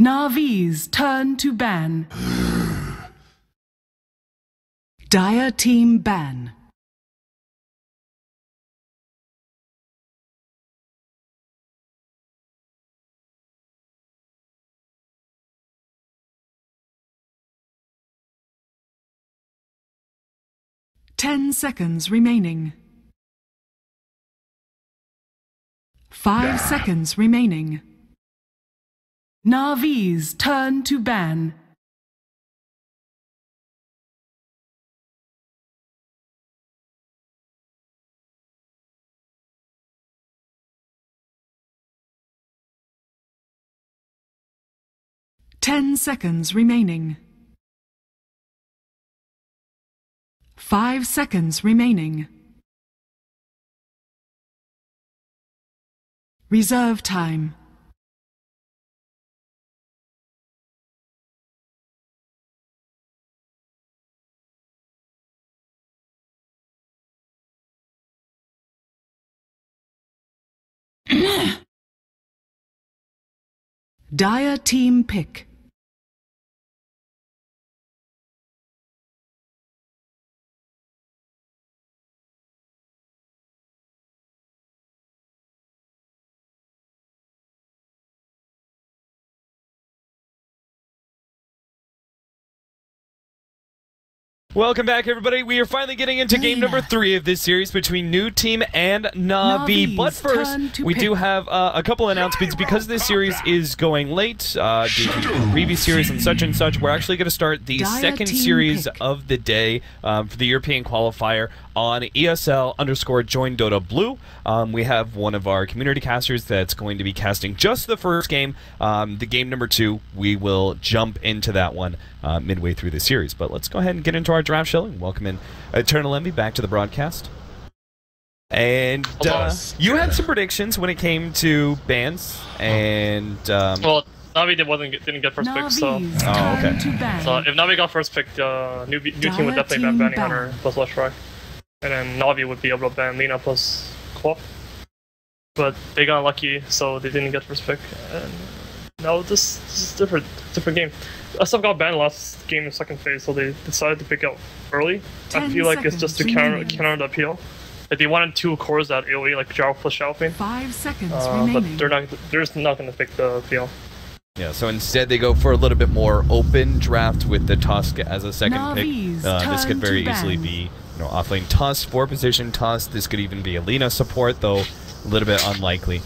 Navi's turn to ban. Dire team ban. Ten seconds remaining. Five seconds remaining. Navi's turn to ban. Ten seconds remaining. Five seconds remaining. Reserve time. Dire team pick. Welcome back, everybody. We are finally getting into game number three of this series between New Team and Navi. Navi's But first, turn to we do have uh, a couple announcements because this series is going late uh, due to the previous series and such and such. We're actually going to start the Dire second series pick. of the day um, for the European qualifier on ESL underscore join Dota Blue. Um, we have one of our community casters that's going to be casting just the first game. Um, the game number two, we will jump into that one uh, midway through the series. But let's go ahead and get into our draft shilling. Welcome in Eternal Envy back to the broadcast. And uh, you had some predictions when it came to bans, and um, Well, Navi did, wasn't get- didn't get first pick, so Navi's Oh, turn okay. so if Navi got first pick, uh, new, new team Dire would definitely ban team Bounty ban. Hunter plus Leshrac, and then Navi would be able to ban Lina plus Quap. But they got lucky, so they didn't get first pick. And now this, this is different, different game. SF got banned last game in second phase, so they decided to pick out early. I feel like it's just to seconds counter counter the appeal. Like they wanted two cores that AOE, like Jarl plus Shalfin. Five seconds Uh, remaining. but they're not. They're just not going to pick the appeal. Yeah, so instead they go for a little bit more open draft with the Tusk as a second Navi's pick. Uh, this could very easily be, you know, offlane toss, four position toss. This could even be Alina support, though a little bit unlikely.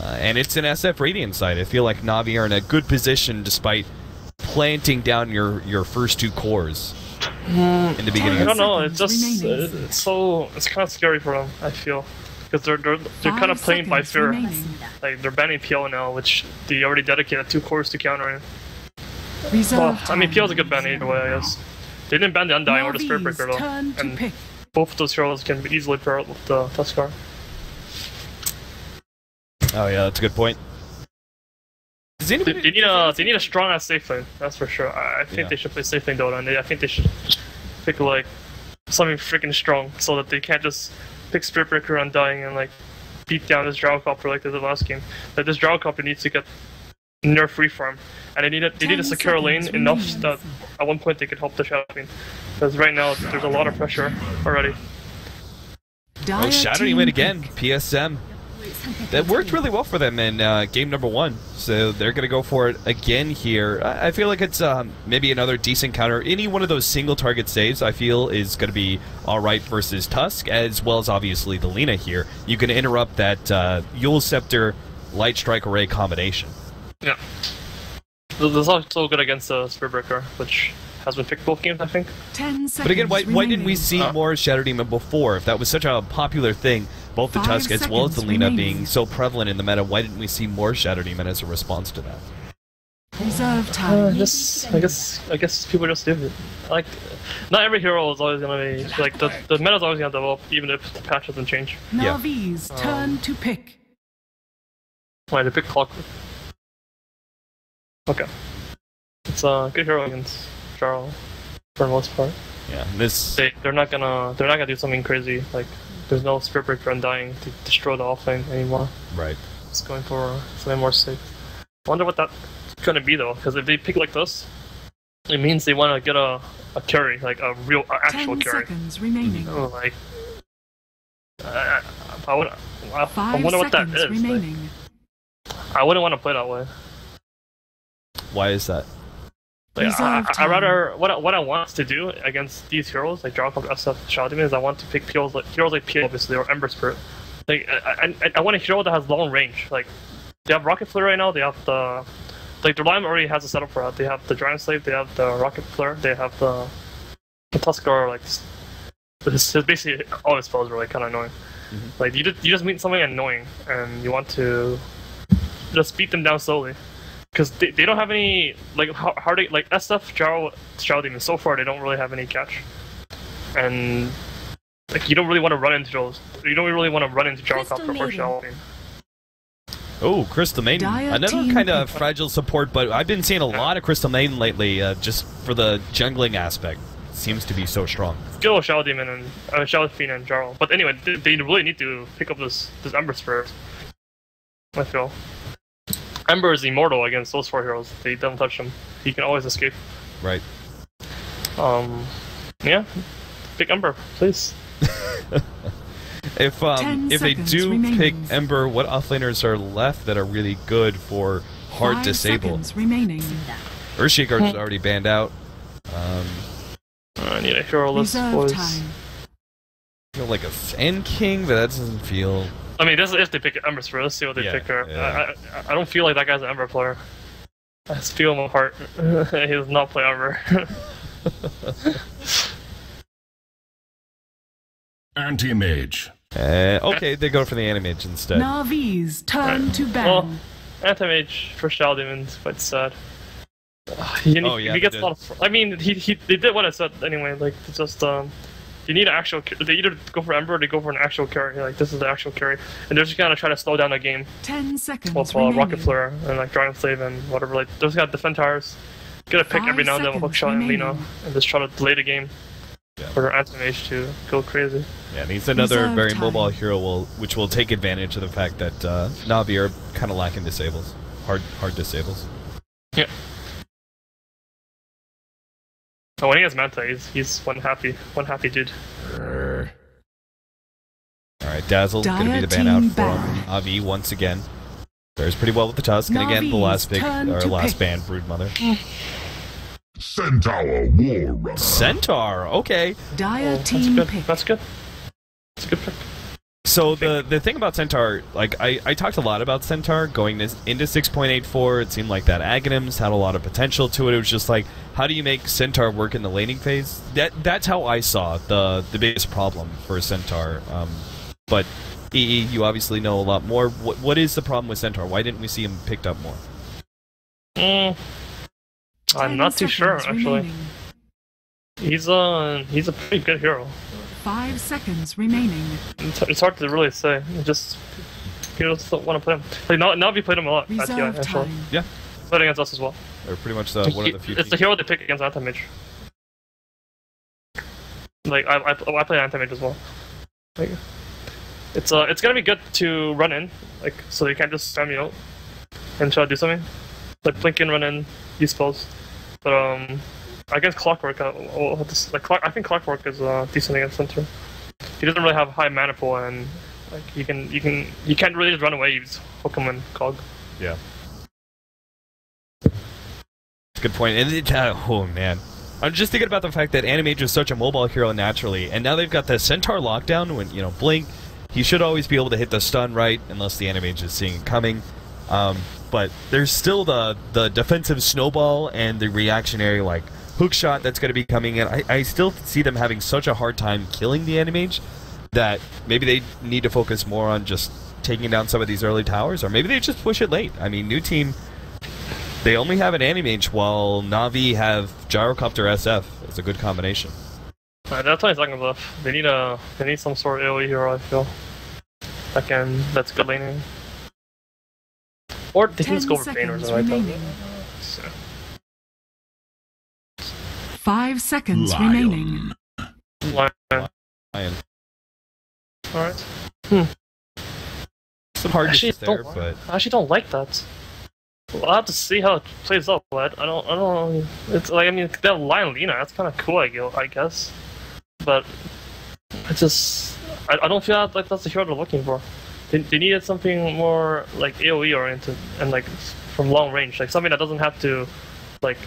Uh, and it's an SF Radiant side. I feel like Navi are in a good position despite planting down your, your first two cores in the beginning. I of don't know. It's just uh, it's so it's kind of scary for them. I feel because they're they're they're kind of playing by fear. remaining. Like they're banning PL now, which they already dedicated two cores to countering. Reserve Well, I mean time. PL's a good ban either way, I guess. They didn't ban the Undying or the Spirit Breaker though, turn and pick. both of those heroes can be easily pair up with the Tuskar. Oh, yeah, that's a good point. Does They, anybody, they need a they need a strong ass safe lane. That's for sure. I, I think Yeah. they should play safe lane Dota, and they, I think they should pick like something freaking strong so that they can't just pick Spirit Breaker Undying and like beat down this Gyrocopter like they did last game. But this Gyrocopter needs to get nerf free farm, and they need a, they need a Ten secure lane enough remaining. that at one point they could help the shopping. Because right now there's a lot of pressure already. Dire Oh, Shadow team win again. PSM. That worked really well for them in uh, game number one, so they're going to go for it again here. I, I feel like it's um, maybe another decent counter. Any one of those single target saves, I feel, is going to be all right versus Tusk, as well as obviously the Lina here. You can interrupt that uh, Eul's Scepter Light Strike Array combination. Yeah. This is also good against the Spirit Breaker, which has been picked both games, I think. Ten seconds But again, why, why didn't we see Uh. more Shadow Demon before? If that was such a popular thing, both the Five Tusk as well as the seconds Lina remaining. being so prevalent in the meta, why didn't we see more Shadow Demon as a response to that? Reserve Uh, time. just, I guess, I guess people just do it. Like, not every hero is always gonna be like the the meta's always gonna develop, even if the patch doesn't change. Yeah. Navi's Um, turn to pick. Why the big clock? Okay, it's a good hero against Jarl for the most part. Yeah, this They they're not gonna they're not gonna do something crazy like there's no Spirit Breaker Undying to destroy the offlane anymore. right. It's going for something more safe. I wonder what that's gonna be though, because if they pick like this, it means they want to get a a carry, like a real a actual Ten carry. seconds remaining. Oh, like I, I, I would. I, I wonder what that is. seconds. Like. I wouldn't want to play that way. Why is that? Like, I, I, I rather what I, what I want to do against these heroes like Jarkov, SF, Shadow Demon is I want to pick heroes like heroes like Peel obviously or Ember Spirit. Like I, I, I want a hero that has long range. Like they have Rocket Flare right now. They have the like their line already has a setup for that. They have the Giant Slave. They have the Rocket Flare. They have the the Tuskar. Like s- it's, it's basically all his spells are like kind of annoying. Mhm. Like you just you just meet something annoying and you want to just beat them down slowly because they, they don't have any like how, how they like SF Jaro Shadow Demon so far they don't really have any catch and like you don't really want to run into those you don't really want to run into Jaro Crystal Copter or Maiden. Shadow Demon. Oh, Crystal Maiden. Dire Another kind of fragile support, but I've been seeing a lot of Crystal Maiden lately, uh, just for the jungling aspect. Seems to be so strong. Skill of Shadow Demon and uh, Shadow Fiend and Jaro but anyway they, they really need to pick up this this Ember Spirit I feel Ember is immortal against those four heroes they don't touch him he can always escape Right. um yeah pick Ember please If um, if they do remaining. pick Ember, what offlaners are left that are really good for hard Five disable? seconds remaining. is already banned out. Um, I need a hero list Reserve boys time. I feel like a Fan King, but that doesn't feel. I mean, this is if they pick Ember Spirit. Let's see what they Yeah, pick her. yeah. I, I, I don't feel like that guy's an Ember player. I just feel in my heart he does not play Ember. Anti-mage. Uh, okay, they go for the Anti-Mage instead. Navi's turn Right. to ban. Well, Anti-Mage for Shadow Demon's quite sad. Uh, he, Oh, yeah, he gets did. a lot of. I mean, he, he they did what I said anyway. Like just um, you need an actual. They either go for Ember or they go for an actual carry. Like this is the actual carry, and they're just gonna try to slow down the game. Ten seconds with uh, remaining. Rocket Flare and like Giant Slave and whatever. Like they those got defend towers. Get a pick Five every now and then with seconds Hookshot and Lina and just try to delay the game Yeah. for their anti-mage to go crazy. Yeah, he's another Reserve very time. mobile hero, will, which will take advantage of the fact that uh, Navi are kind of lacking disables, hard hard disables. Yeah. Oh, when he has Manta, he's he's one happy one happy dude. All right, Dazzle going to be the ban out team for ban. Avi once again. Fares pretty well with the Tusk, and again the last big turn or last pick. ban, Broodmother. Centaur War Runner. Centaur, okay. Dire Oh, that's team good. pick. That's good. That's a good pick. So the the thing about Centaur, like I, I talked a lot about Centaur going this, into 6.84. It seemed like that Aghanims had a lot of potential to it. It was just like, how do you make Centaur work in the laning phase? That that's how I saw the the biggest problem for Centaur. Um, but EE, you obviously know a lot more. What what is the problem with Centaur? Why didn't we see him picked up more? Mm, I'm not too sure actually. He's a he's a pretty good hero. Five seconds remaining. It's, it's hard to really say. It just people just don't want to play him. Like now, Navi played him a lot at TI Reserve actually. time. Yeah, Played against us as well. they're pretty much the, one of the few. it's the hero they pick against anti-mage. Like I, I, I play anti-mage as well. Like, it's uh, it's gonna be good to run in, like so they can't just spam you out and try to do something. Like blink in, run in, use spells. But um, against Clockwork, uh, I think Clockwork is uh, decent against Centaur. He doesn't really have high mana pool and like you can you can you can't really just run away. You just hook him and cog. Yeah. Good point. And it, uh, oh man, I'm just thinking about the fact that Anti-Mage is such a mobile hero naturally, and now they've got the Centaur lockdown. When you know Blink, he should always be able to hit the stun right, unless the Anti-Mage is seeing it coming. Um, but there's still the the defensive snowball and the reactionary like hook shot that's going to be coming in. I, I still see them having such a hard time killing the Anti-Mage that maybe they need to focus more on just taking down some of these early towers, or maybe they just push it late. I mean, new team, they only have an Anti-Mage, while Navi have Gyrocopter SF. It's a good combination. Uh, that's 20 seconds left. They need a they need some sort of AoE hero. I feel that can that's good laning. Or they can Ten just go for Bane or seconds something like So, Five seconds Lion. remaining. Lion. Lion. All right. Hmm. Some hard Actually, there, don't, but I actually don't like that. Well, I'll have to see how it plays out, but I don't, I don't know. It's like, I mean, they have Lion Lina, that's kind of cool, I I guess. But, I just, I, I don't feel like that's the hero they're looking for. They, they needed something more, like, AoE oriented, and, like, from long range. Like, something that doesn't have to, like,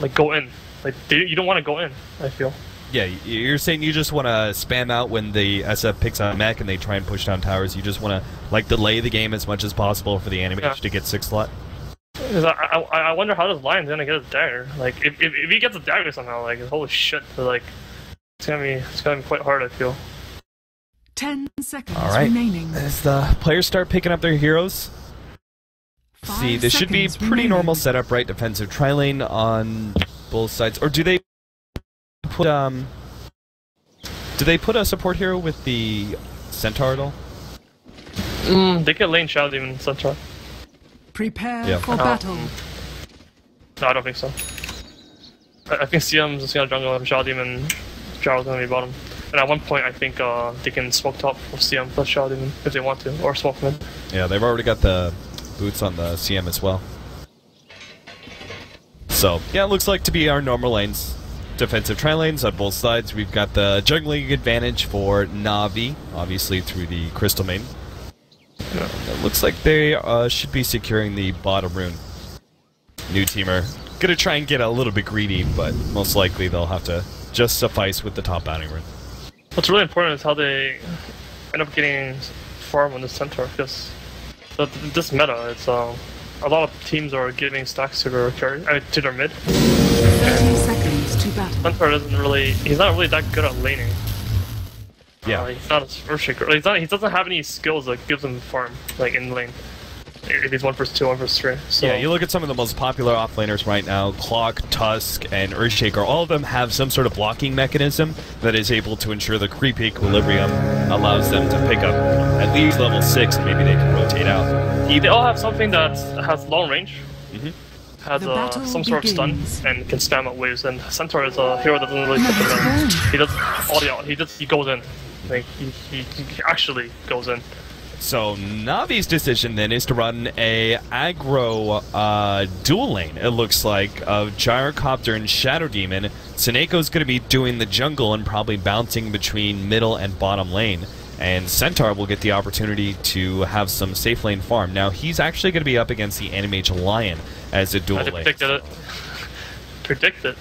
like, go in. Like, they, you don't want to go in, I feel. Yeah, you're saying you just want to spam out when the SF picks on mech and they try and push down towers. You just want to like delay the game as much as possible for the animation Yeah. to get six slot. 'Cause I, I, I wonder how does Lion's gonna get a dagger? Like, if, if, if he gets a dagger somehow, like, holy shit, but, like, it's gonna be, it's gonna be quite hard, I feel. 10 seconds All right. remaining. As the players start picking up their heroes, Five see this should be seconds pretty normal setup, right? Defensive tri lane on both sides, or do they put um? Do they put a support hero with the centaur at all? Mm, they could lane Shadow Demon Centaur. Prepare Yeah. for Um, battle. No, I don't think so. I, I think CM's just gonna jungle and Shadow Demon, Jarl's gonna be bottom. And at one point, I think uh, they can smoke top with CM plus Shadow Demon if they want to, or smoke mid. Yeah, they've already got the boots on the CM as well. So, yeah, it looks like to be our normal lanes. Defensive tri lanes on both sides. We've got the jungling advantage for Navi, obviously through the Crystal Main. It looks like they uh, should be securing the bottom rune. New teamer. Gonna try and get a little bit greedy, but most likely they'll have to just suffice with the top bounty rune. What's really important is how they end up getting farm on the center, because this meta, it's uh, a lot of teams are giving stacks to their carry, uh, to their mid. 30 seconds to battle. Centaur doesn't really, he's not really that good at laning. Yeah. Uh, he's not a Earthshaker. Like, he's not, he doesn't have any skills that gives him farm, like in lane. If he's one versus two, one versus three. So Yeah, you look at some of the most popular offlaners right now, Clock, Tusk, and Earthshaker, all of them have some sort of blocking mechanism that is able to ensure the creep equilibrium allows them to pick up at least level 6 and maybe they can rotate out. they all have something that has long range, Mhm. has uh, some sort of stun, and can spam out waves. And Centaur is a hero that doesn't really put them in. He does all the he just, he goes in, like he, he, he actually goes in. So Navi's decision then is to run a aggro uh, dual lane, it looks like, of Gyrocopter and Shadow Demon. Sonneiko's going to be doing the jungle and probably bouncing between middle and bottom lane. And Centaur will get the opportunity to have some safe lane farm. Now, he's actually going to be up against the Anti-Mage Lion as a dual I lane. predicted it. Predicted.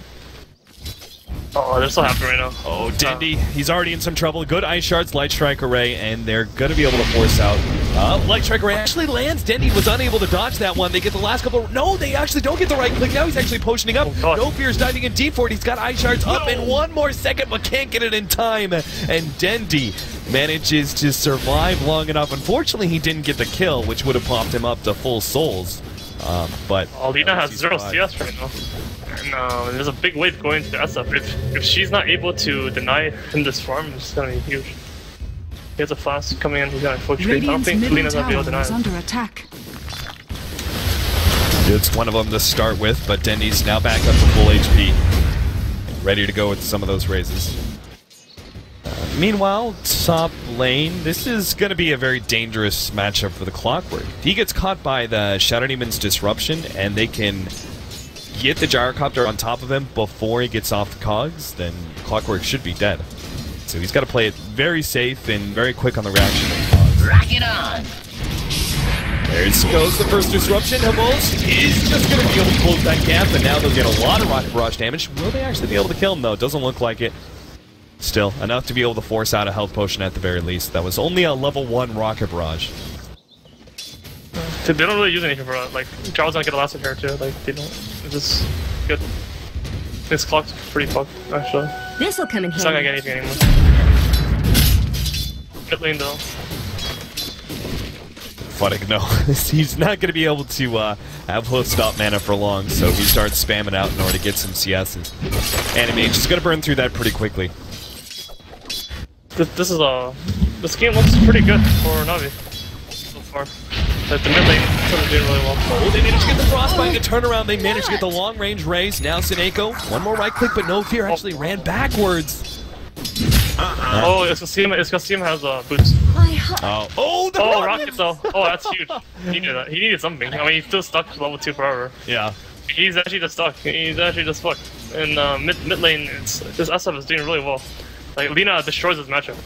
Oh, they're so happy right now. Oh, Dendi, he's already in some trouble. Good Ice Shards, Light Strike Array, and they're going to be able to force out. Uh, Light Strike Array actually lands. Dendi was unable to dodge that one. They get the last couple. No, they actually don't get the right click. Now he's actually potioning up. Oh, no Fear's diving in deep for it. He's got Ice Shards up in one more second, but can't get it in time. And Dendi manages to survive long enough. Unfortunately, he didn't get the kill, which would have popped him up to full souls. Um, but Alina has least zero. CS right now. And uh, there's a big wave going to SF. If, if she's not able to deny him this farm, it's gonna be huge. He has a flash coming in, he's gonna full trade. I don't think Alina's gonna be able to deny him. under attack. It's one of them to start with, but Dendi's now back up to full HP. Ready to go with some of those raises. Meanwhile, top lane, this is going to be a very dangerous matchup for the Clockwork. He gets caught by the Shadow Demon's Disruption and they can get the Gyrocopter on top of him before he gets off the cogs, then Clockwork should be dead. So he's got to play it very safe and very quick on the reaction. Rock it on! There goes the first disruption. Hamels is just going to be able to close that gap, and now they'll get a lot of rocket barrage damage. Will they actually be able to kill him, though? Doesn't look like it. Still, enough to be able to force out a health potion at the very least. That was only a level 1 rocket barrage. They they don't really use anything for that. Like, Jarl's gonna get a last hit here too. Like, they don't. It's just good. This clock's pretty fucked, actually. This'll come in He's not gonna get anything anymore. Mid lane though. Funny, no. He's not going to be able to uh, have hook stop mana for long, so he starts spamming out in order to get some CSs. Anti-Mage is going to burn through that pretty quickly. This, this is a. This game looks pretty good for Navi so far. Like, the mid lane sort of doing really well. Oh, they managed to get the frostbite and turnaround. They managed to get the long range raise. Now Sonneiko, one more right click, but no fear actually ran backwards. Oh, it's because Steam, it's because Steam has uh, boots. Oh, oh, the Oh, rocket though. Oh, that's huge. He needed that. He needed something. I mean, he's still stuck level two forever. Yeah. He's actually just stuck. He's actually just fucked. In uh, mid mid lane, it's, this SF is doing really well. Like Lina destroys his matchup.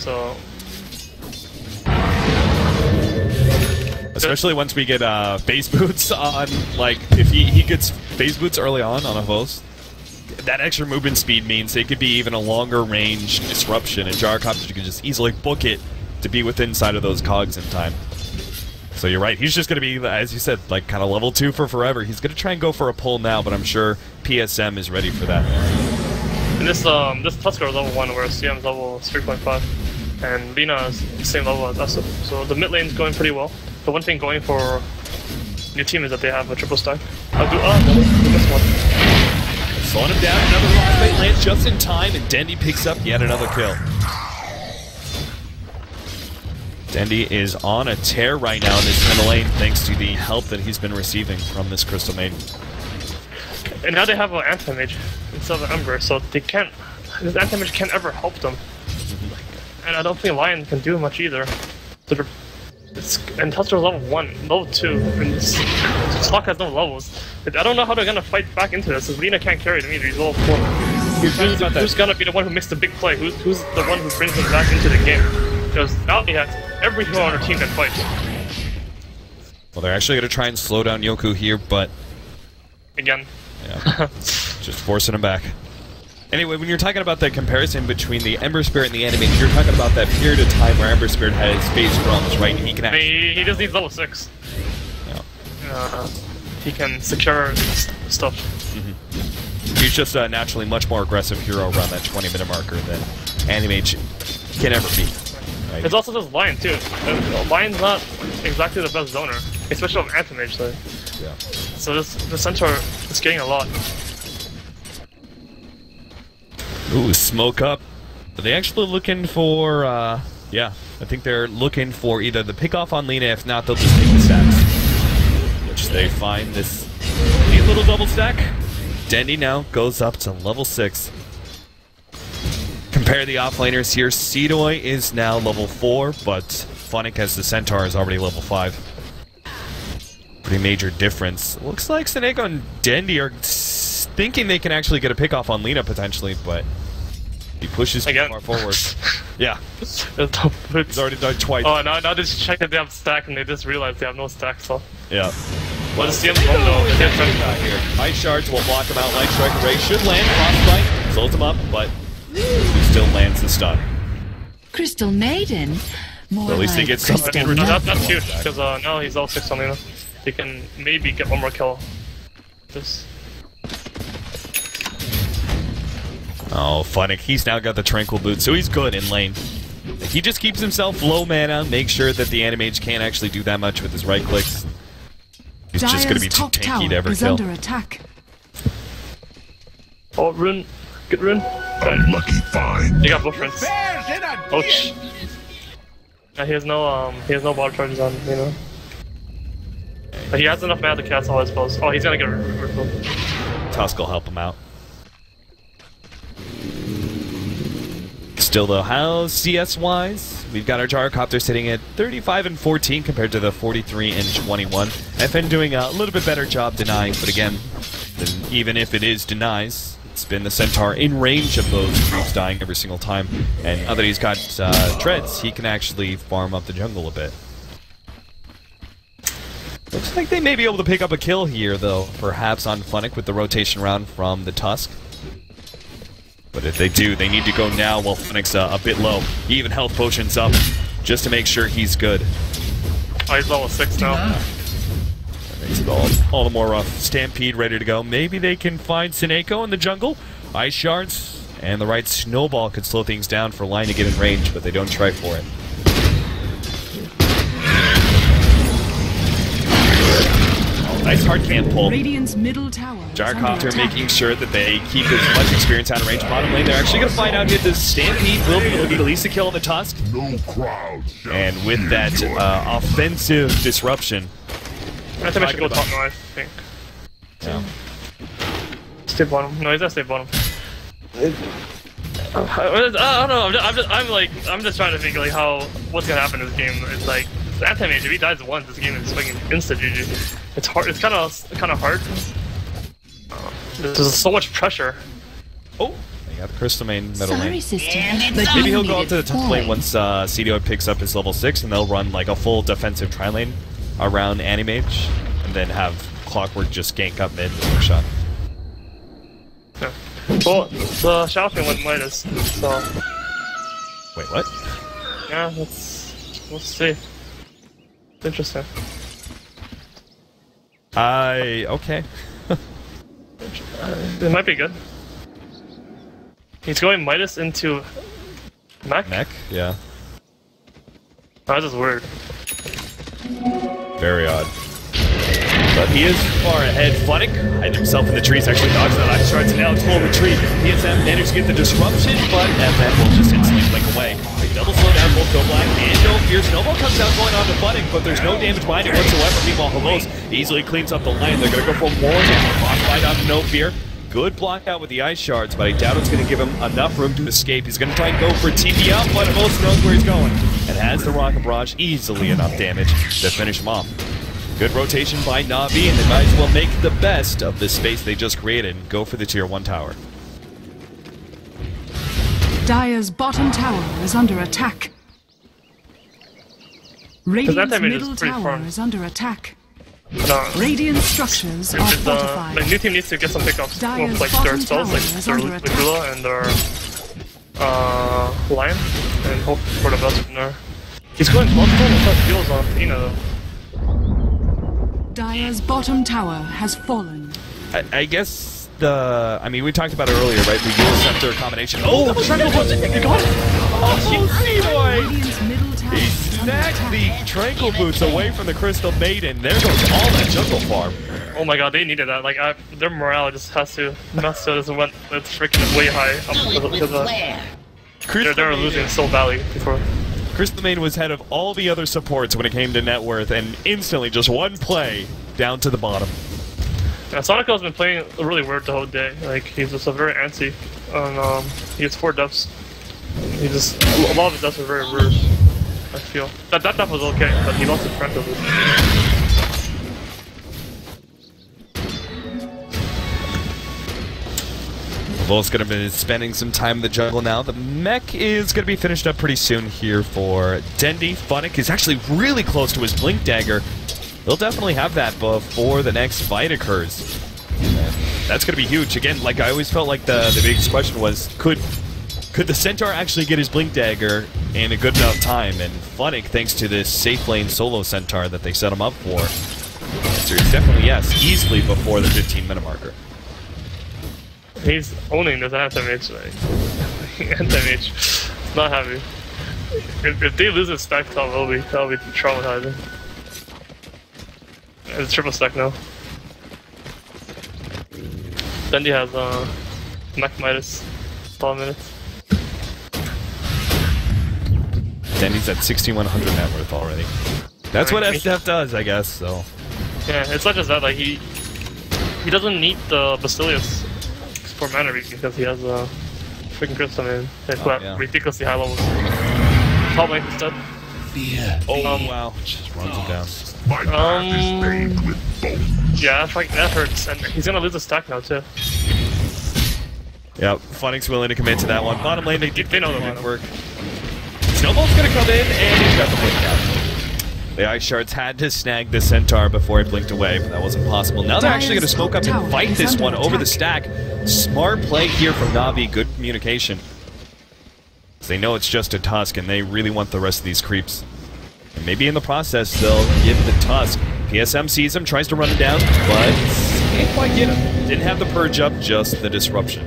So Especially once we get uh, base boots on, like, if he, he gets base boots early on on a host, that extra movement speed means it could be even a longer range disruption, and Gyrocopter can just easily book it to be within side of those cogs in time. So you're right, he's just going to be, as you said, like kind of level 2 for forever. He's going to try and go for a pull now, but I'm sure PSM is ready for that. And this um this Tusker is level one, whereas CM is level three point five, and Lina is the same level as SF. So the mid lane's going pretty well. The one thing going for your team is that they have a triple stack. I'll do uh no, missed one. Slowing him down, another rockbait lands just in time, and Dendi picks up yet another kill. Dendi is on a tear right now in this middle lane thanks to the help that he's been receiving from this Crystal Maiden. And now they have an anti mage instead of Ember, so they can't. This anti mage can't ever help them. Mm-hmm. And I don't think Lion can do much either. So they're- it's, and Tusker's level 1, level 2, and s- Stock has no levels. I don't know how they're gonna fight back into this, because Lina can't carry them either, he's level 4. Who's, who's, who's gonna be the one who makes the big play? Who's, who's the one who brings them back into the game? Because now he has every hero on their team that fights. Well, they're actually going to try and slow down Yoku here, but Again. Yeah, just forcing him back. Anyway, when you're talking about that comparison between the Ember Spirit and the Anti-Mage, you're talking about that period of time where Ember Spirit had his phase drums, right? And he can actually. he, he just needs level 6. Yeah. Uh, he can secure stuff. He's just a naturally much more aggressive hero around that 20 minute marker than Anti-Mage can ever be. Right? It's also just Lion too. Lion's not exactly the best zoner, especially with Antimage. So, Yeah. so the centaur is getting a lot. Ooh, smoke up. Are they actually looking for, uh, yeah, I think they're looking for either the pick off on Lina, if not, they'll just take the stacks. Which they find this neat little double stack. Dendi now goes up to level 6. Compare the offlaners here. Cedoy is now level 4, but Phonic as the Centaur is already level 5. Pretty major difference. Looks like Sonneiko and Dendi are thinking they can actually get a pick off on Lina potentially, but he pushes too Again. far forward. yeah, It's- he's already done twice. Oh, now now they just check that they have stack and they just realize they have no stack. So Yeah. what is CM's home though? They have friendly Out here. Ice shards will block him out. Light strike ray should land. Frostbite slows him up, but he still lands the stun. Crystal Maiden? More At least he gets something Crystal in No, that's Nightmare. huge because uh, now he's all six on Lina. He can maybe get one more kill. Just Oh, Funnick, he's now got the Tranquil Boot, so he's good in lane. He just keeps himself low mana, makes sure that the Anti-Mage can't actually do that much with his right clicks. He's just going to be too top tanky tower to ever kill. under attack. oh rune, good rune. Unlucky find. You got both friends. Ouch. Yeah, he has no um he has no water charges on you know. But he has enough mana to cast all his spells. Oh, he's gonna get reversal. Tusk will help him out. Still though, how CS wise? We've got our gyrocopter sitting at 35 and 14 compared to the 43 and 21. FN doing a little bit better job denying, but again, even if it is denies, it's been the Centaur in range of those creeps dying every single time. And now that he's got uh, treads, he can actually farm up the jungle a bit. Looks like they may be able to pick up a kill here, though, perhaps on Funnick with the rotation round from the Tusk. But if they do, they need to go now while Funnick's uh, a bit low. He even health potions up just to make sure he's good. Oh, he's level six now. That Makes it all, all the more rough. Stampede ready to go. Maybe they can find Sonneiko in the jungle. Ice shards and the right snowball could slow things down for Line to get in range, but they don't try for it. Nice hard camp pull. Radiant's middle tower. is under Gyrocopter attack. making sure that they keep as much experience out of range bottom lane. They're actually going to find out if the Stampede will be able to get at least a kill on the Tusk. No crowd. And with that uh, offensive disruption, I think I should go top now. I think. yeah. Stay bottom. No, he's gonna stay bottom. I, I don't know. I'm just, I'm just, I'm like, I'm just trying to think like how what's gonna happen in this game. It's like anti-mage. If he dies once, this game is fucking instant GG. It's hard. It's kind of kind of hard. Uh, there's so much pressure. Oh, they got the Crystal Main middle Sorry, lane. sister, but Maybe he'll go need up to the top lane once uh, CDO picks up his level 6, and they'll run like a full defensive tri lane around Anti-Mage, and then have Clockwork just gank up mid with a shot. Yeah. Well, the Shadow King went Midas, so Wait, what? yeah, let's let's see. Interesting. I. okay. Uh, it might be good. He's going Midas into Mech. Mech? Yeah. Oh, That's just weird. Very odd. But he is far ahead. Funnick hiding himself in the trees, actually dodges that ice shards, and now it's full retreat. PSM managed to get the disruption, but FN will just instantly blink away. Double slow down both Go Black and No Fear. Snowball comes out going on to Funnick, but there's no damage behind it whatsoever. Meanwhile, Havos easily cleans up the lane. They're going to go for more damage. Frostbite on No Fear. Good block out with the ice shards, but I doubt it's going to give him enough room to escape. He's going to try and go for TP out, but Havos knows where he's going and has the Rocket Barrage easily enough damage to finish him off. Good rotation by Navi, and they might as well make the best of this space they just created and go for the tier 1 tower. Dire's bottom tower is under attack. Radiant's middle tower firm. is under attack. No. Radiant structures are It's, uh, fortified. the new team needs to get some pickups Dire's with like bottom their spells, like tower is their under attack. Laguna and their uh, Lion, and hope for the best from there. He's going multiple without heals on Athena though. Dire's bottom tower has fallen. I, I guess the. I mean, we talked about it earlier, right? The Eul's Scepter combination. Oh, the Tranquil Boots! You got it! Oh, boy! Radiant's middle He is snagged the Tranquil Boots away from the Crystal Maiden. There goes all that jungle farm. Oh my god, they needed that. Like, I, their morale just has to mess with this went it's freaking way high up because, because uh, they're, they're losing Soul badly before. Crystal Maiden was head of all the other supports when it came to net worth, and instantly, just one play, down to the bottom. Yeah, Sonneiko's been playing really weird the whole day. Like, he's just a very antsy. And, um, he gets four deaths. He just, a lot of his deaths are very weird. I feel. That, that death was okay, but he lost his friend of it. Vol's going to be spending some time in the jungle now. The mech is going to be finished up pretty soon here for Dendi. Funnick is actually really close to his Blink Dagger. They'll definitely have that before the next fight occurs. That's going to be huge. Again, like I always felt like the, the biggest question was, could could the Centaur actually get his Blink Dagger in a good enough time? And Funnick, thanks to this safe lane solo Centaur that they set him up for, is definitely yes, easily before the 15 minute marker. He's owning this anti-mage, like, anti-mage. Not happy. If, if they lose this stack top, that'll be, that'll be traumatizing. It's triple stack now. Dendi has, uh, Mech Midas. 12 minutes. Dendi's at 6,100 net worth already. That's what Alright. SDF does, I guess, so. Yeah, it's not just that, like, he he doesn't need the Basilius for mana reach because he has a freaking crystal man that who have yeah. ridiculously high levels. Top lane instead. Oh, Um, wow. Just runs him down. My path is Um, paved with bones. Yeah, that's like, that hurts, and he's gonna lose a stack now too. Yep, Funnick's willing to commit to that one. Bottom lane, they did They know the good bottom. work. Snowball's gonna come in, and he's got the blink out. The Ice Shards had to snag the Centaur before it blinked away, but that wasn't possible. Now they're actually gonna smoke up and fight this one over the stack. Smart play here from Navi, good communication. They know it's just a Tusk, and they really want the rest of these creeps. And maybe in the process, they'll give the Tusk. PSM sees him, tries to run him down, but can't quite get him. Didn't have the Purge up, just the Disruption.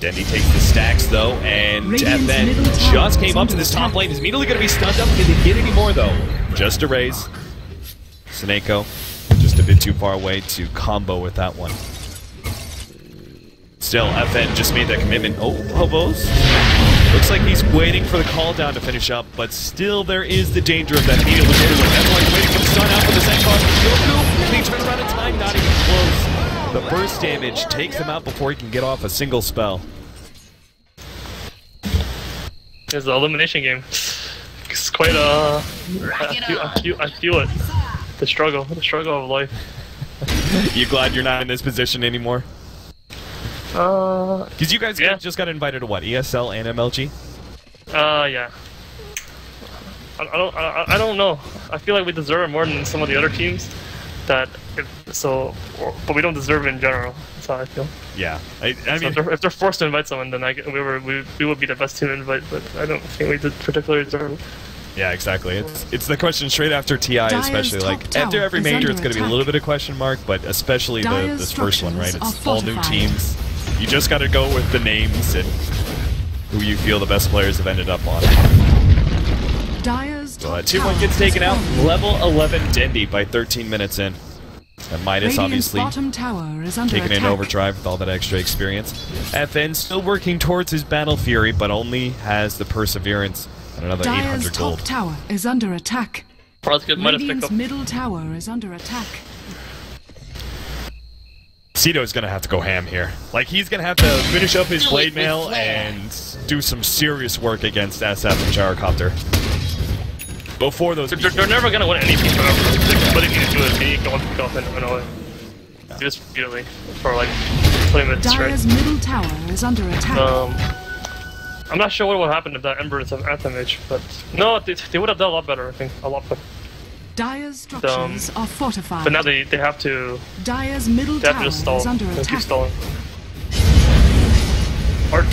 Dendi takes the stacks, though, and FN just came up to this top lane. Is immediately going to be stunned up. Can they get any more, though? Just a raise. Snako, just a bit too far away to combo with that one. Still, FN just made that commitment. Oh, Hobos. Looks like he's waiting for the call down to finish up, but still there is the danger of that immediate lose. That's why he's waiting for the stun out for the Centaur. Goku, can he turn around in time? Not even close. The burst damage takes him out before he can get off a single spell. It's an elimination game. It's quite uh. I feel, I feel, I feel it. The struggle, the struggle of life. You glad you're not in this position anymore? Uh, Because you guys Yeah. just got invited to what? ESL and MLG? uh, yeah. I, I don't, I, I don't know. I feel like we deserve it more than some of the other teams. That if, so, or, but we don't deserve it in general. That's how I feel. Yeah. I, I So mean, if, they're, if they're forced to invite someone, then I, g- we were we, we would be the best team to invite. But I don't think we did particularly deserve it. yeah, exactly. It's it's the question straight after TI, Dire's especially. Like after every major, it's going to be a little bit of question mark, but especially the this first one, right? It's all new teams. You just got to go with the names and who you feel the best players have ended up on. Dire's So uh, 2 1 gets taken out. Level 11 Dendi by 13 minutes in. And Midas Radiant's obviously bottom tower is under taking attack. in overdrive with all that extra experience. FN still working towards his Battle Fury, but only has the Perseverance and another Dire's 800 top gold. tower is under attack. Or let's Midas Radiant's middle tower is under attack. Cito's gonna have to go ham here. Like he's gonna have to finish up his blade mail and do some serious work against SF and Gyrocopter. Before those They're, they're never gonna win anything forever. What they need to do is they need to go and pick up and run away. Do this for like 20 minutes straight. Dire's middle tower is under attack. Um, I'm not sure what would happen if that Ember is an Anti-Mage, but no, they, they would have done a lot better. I think a lot better. Dire's structures are fortified. But now they, they have to Dire's middle they have tower just stall. is under They keep attack. stalling. Or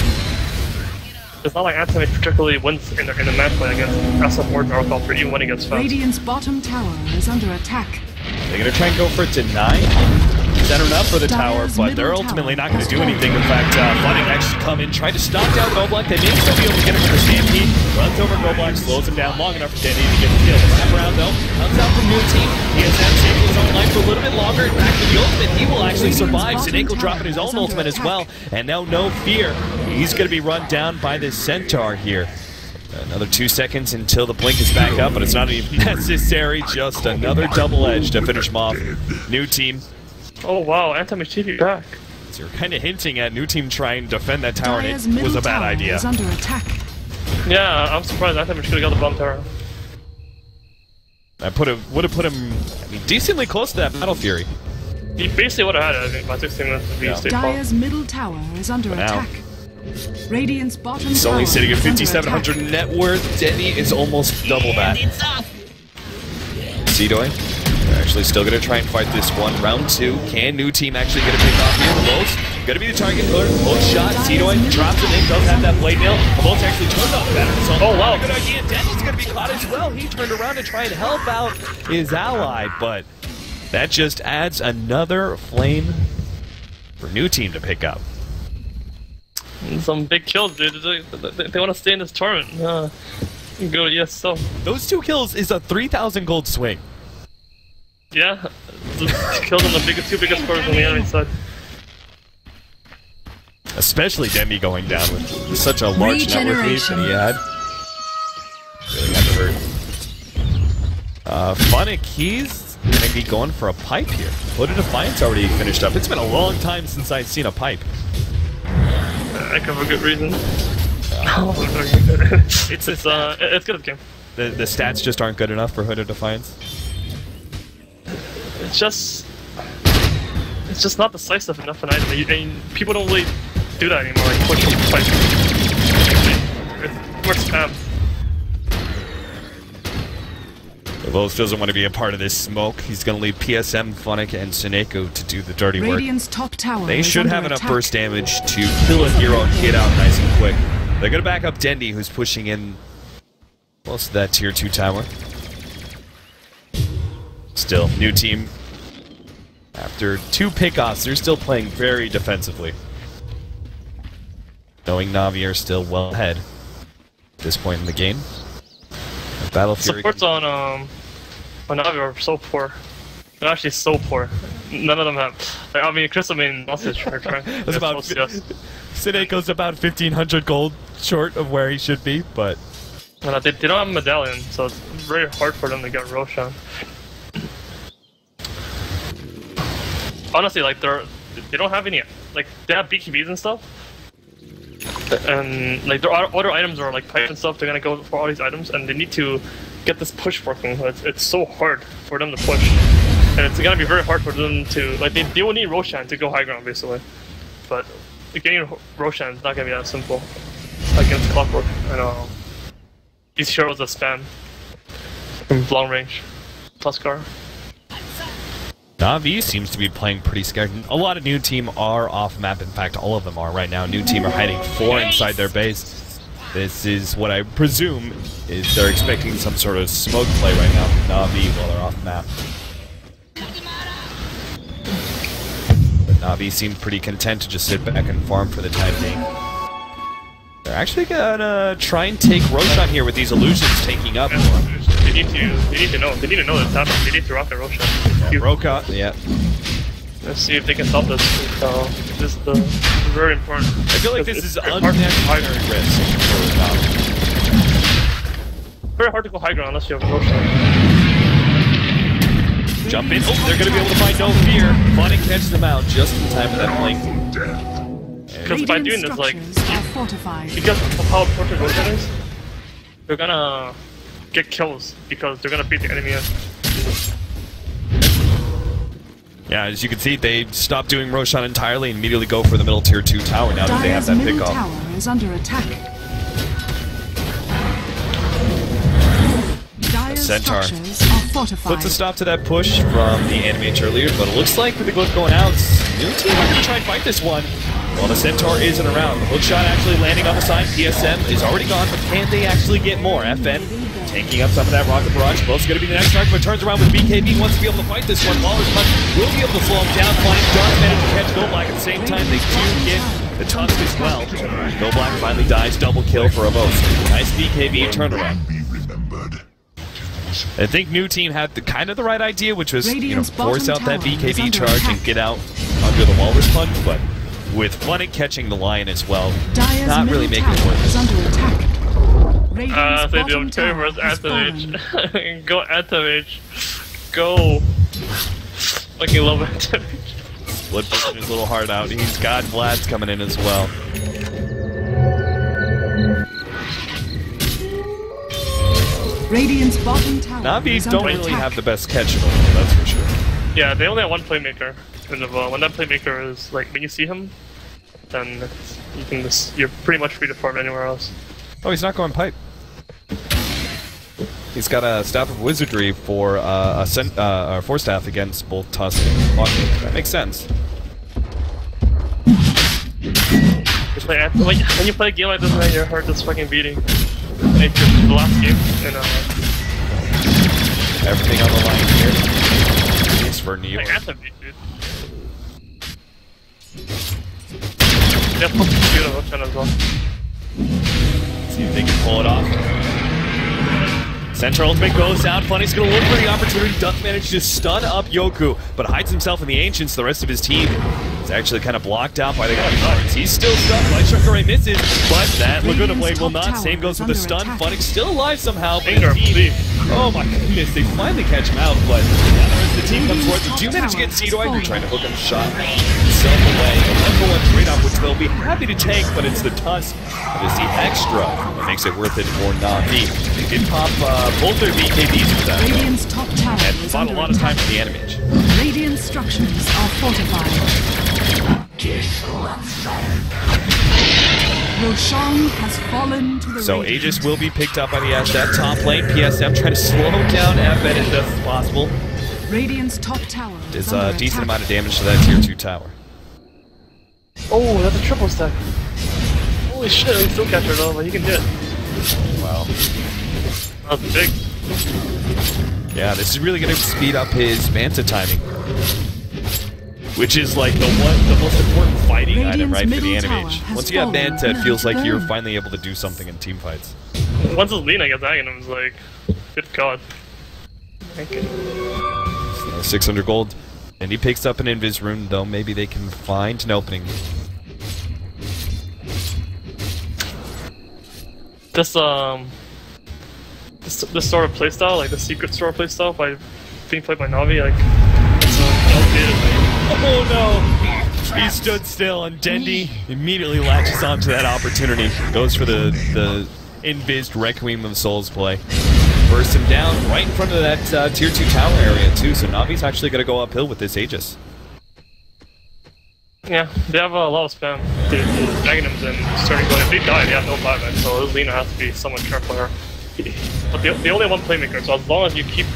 it's not like Anti-Mage particularly wins in the, in the match play against SF or Gyrocopter, even when he gets fast. Radiant's bottom tower is under attack. They're gonna try and go for deny. Centaur up for the tower, but they're ultimately not gonna do anything. In fact, uh, Funny actually come in, try to stop down Goblock. They may still be able to get him with the stampede. Runs over Goblock, slows him down long enough for Dendi to get the kill. Wrap around though, comes out from new team. He has had saved his own life for a little bit longer. In fact, the ultimate, he will actually survive. bottom Sonneiko tower dropping his own ultimate as well. And now no fear. He's gonna be run down by this Centaur here. Another two seconds until the blink is back up, but it's not even necessary. Just another double edge to finish him off. New team. Oh wow, Anti-Mage back. So you're kind of hinting at new team trying to defend that tower, Dire's and it was a bad idea. is under attack. Yeah, I'm surprised Anti-Mage could have got the bomb tower. I put him, would have put him I mean, decently close to that Battle Fury. He basically would have had it, I think, by 16 minutes if he Yeah. stayed far. Dire's middle tower is under now- attack. Radiant's bottom He's only sitting at 5,700 net worth. Dendi is almost double that. Seadoy, they're actually still going to try and fight this one. Round two. Can new team actually get a pick off here? Volts going to be the target. killer. Hook shot. Seadoy drops it in. Does have that blade mail. Volts actually turned off the battery. So Oh, wow. Good idea. Dendi's going to be caught as well. He turned around to try and help out his ally, but that just adds another flame for new team to pick up. Some big kills, dude. They, they, they want to stay in this tournament. Uh, go to ESL. Those two kills is a 3,000 gold swing. Yeah, killed them the biggest, two biggest players on the enemy side. Especially Demi going down with such a large network lead that he had. Really had to hurt. Uh, Phonic, he's gonna be going for a pipe here. Hooded Defiance already finished up. It's been a long time since I've seen a pipe. Heck of a good reason. it's it's uh it's good at the game. The, the stats just aren't good enough for Hooded Defiance. It's just it's just not decisive enough, and, I, and people don't really do that anymore. Like push fight. It's more spam. Vols doesn't want to be a part of this smoke. He's gonna leave PSM, Phonic, and Sonneiko to do the dirty work. Radiant's top tower They should under have enough attack. burst damage to kill a hero and get out nice and quick. They're gonna back up Dendi, who's pushing in close to that tier 2 tower. Still, new team. After two pickoffs, they're still playing very defensively. Knowing Navi are still well ahead at this point in the game. Battle Fury. Supports on um on Navi are so poor. They're actually so poor. None of them have. Like, I mean, Crystal main lost his track. Right? That's about. Sonneiko's about 1500 gold short of where he should be, but uh, they, they don't have a medallion, so it's very hard for them to get Roshan. Honestly, like they're they don't have any like they have BKBs and stuff. and like their other items are like pipe and stuff. They're gonna go for all these items, and they need to get this push working. It's, it's so hard for them to push, and it's gonna be very hard for them to like they, they will need Roshan to go high ground basically, but getting Roshan is not gonna be that simple against Clockwork and uh, these heroes that spam long range. Tuskar. Navi seems to be playing pretty scared. A lot of new team are off map. In fact, all of them are right now. New team are hiding four inside their base. This is what I presume is they're expecting some sort of smoke play right now Navi while they're off map. But Navi seem pretty content to just sit back and farm for the time being. They're actually gonna try and take Roshan here with these illusions taking up. They need to. They need to know. They need to know that's happening. They need to rock the Roshan. You- Roka, yeah. Let's see if they can stop this. So this is the this is very important. I feel like this is it's very hard to go high unnecessary ground. risk for Navi. Very hard to go high ground unless you have Roshan. Jump in. Oh, they're going to be able to find no fear. Fun and catch them out just in time for that blink. Because by Radiant doing this, like structures are fortified. because of how important Roshan is, they're gonna get kills because they're gonna beat the enemy. in. Yeah, as you can see, they stop doing Roshan entirely and immediately go for the middle tier 2 tower now that they have that middle pickoff. tower is under attack. Dire's Centaur. structures are fortified. Puts a stop to that push from the Anti-Mage earlier, but it looks like with the Glyph going out, new team are going to try and fight this one. Well, the Centaur isn't around. The hookshot actually landing on the side. PSM is already gone, but can they actually get more? FN taking up some of that rocket barrage. Both going to be the next target, but turns around with BKB. Wants to be able to fight this one. Walrus Punch will be able to slow him down. Flying Dark managed to catch Go Black at the same time. They do get the Tusk as well. Go Black finally dies. Double kill for a Avos. Nice BKB turnaround. Be. I think new team had the kind of the right idea, which was you know force out that BKB under charge and get out under the walrus punch, but with Funn1k catching the lion as well, Dire's not really making tower it work. is under attack. Radiant's Uh, they bottom do Terry tower versus has fallen. Antimage. Go Antimage. Go. Fucking love Antimage. Blood pushing his little heart out. He's got Vlad's coming in as well. Radiant's bottom tower Navi is don't under really attack. have the best catch at all, that's for sure. Yeah, they only have one playmaker. And if, uh, when that playmaker is like when you see him, then you can just you're pretty much free to farm anywhere else. Oh, he's not going pipe. He's got a staff of wizardry for uh, a cent- uh, four staff against both Tusk and Lockgate. That makes sense. Like, when you play a game like this, man, your heart is fucking beating. Like the last game, and uh, Everything on the line here for New York. like Antimage, dude. They have plus two to Roshan as well. See if they can pull it off. Centaur ultimate goes down. Funny's gonna look for the opportunity. Duck managed to stun up Yoku, but hides himself in the Ancients. The rest of his team is actually kind of blocked out by the guards. He's still stunned. Light Striker already misses, but that Laguna Blade will not. Same goes with the stun. Funny's still alive somehow. But Ingram, his team, please. oh my goodness, they finally catch him out, but yeah, the rest of the team comes forward. They do manage to get Cedo Ivory trying to hook him shot himself away. A one for one trade off, which they'll be happy to take, but it's the Tusk that is the extra that makes it worth it for Navi. They did pop uh, both their BKBs for that, Radiant's top tower and is bought a under lot of time for the Anti-Mage. Radiant structures are fortified. Roshan has fallen to the So Aegis will be picked up by the Ash. That top lane, PSM trying to slow down FN as best as possible. Radiant's top tower is It's under a decent attack. amount of damage to that tier 2 tower. Oh, that's a triple stack. Holy shit, I'm still catcher though, but he can do it. Wow. That's big. Yeah, this is really going to speed up his Manta timing. Which is like the one, the most important fighting item, right, for the middle Anti-Mage. tower has Once you have fallen. It feels like you're finally able to do something in team fights. Once it's lean against Aghanim, it's like, good god. Okay. So 600 gold. And he picks up an Invis rune, though maybe they can find an opening. This, um, this, this sort of playstyle, like the secret store playstyle by being played by Navi, like, it's uh, outdated. Oh no! He stood still, and Dendi immediately latches onto that opportunity. Goes for the the invised Requiem of Souls play. Bursts him down right in front of that uh, tier two tower area too. So Navi's actually going to go uphill with this Aegis. Yeah, they have a lot of spam. Magnums and starting going. If they die, they have no buyback, so Lina has to be somewhat careful here. But the, the only one playmaker, so as long as you keep,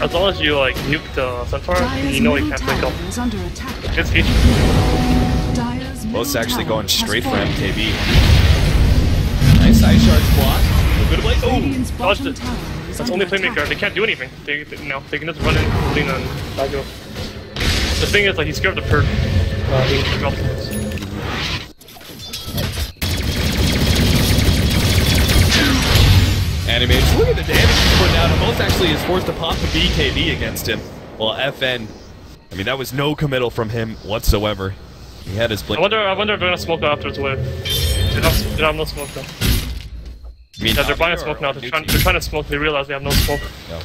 as long as you like nuke the Centaur, Dire's you know he can't pick up. tower is under attack. It's H. Dire's middle Both actually going straight for fallen. MKB. Nice Ice Shards block. A bit of like, oh, Radiant's Dodged it. That's under only playmaker. They can't do anything. They, they no, they can just run in, Lina and Daggo. The thing is, like, he's scared of the perk. Uh, he can Look at the damage he's putting out. Almost actually is forced to pop the BKB against him. Well, FN, I mean, that was no committal from him whatsoever. He had his blink. I wonder, I wonder if they're gonna smoke after its wave. They have, they have no smoke though. I mean, Yeah, they're buying smoke now. They're trying, they're trying to smoke. They realize they have no smoke. No.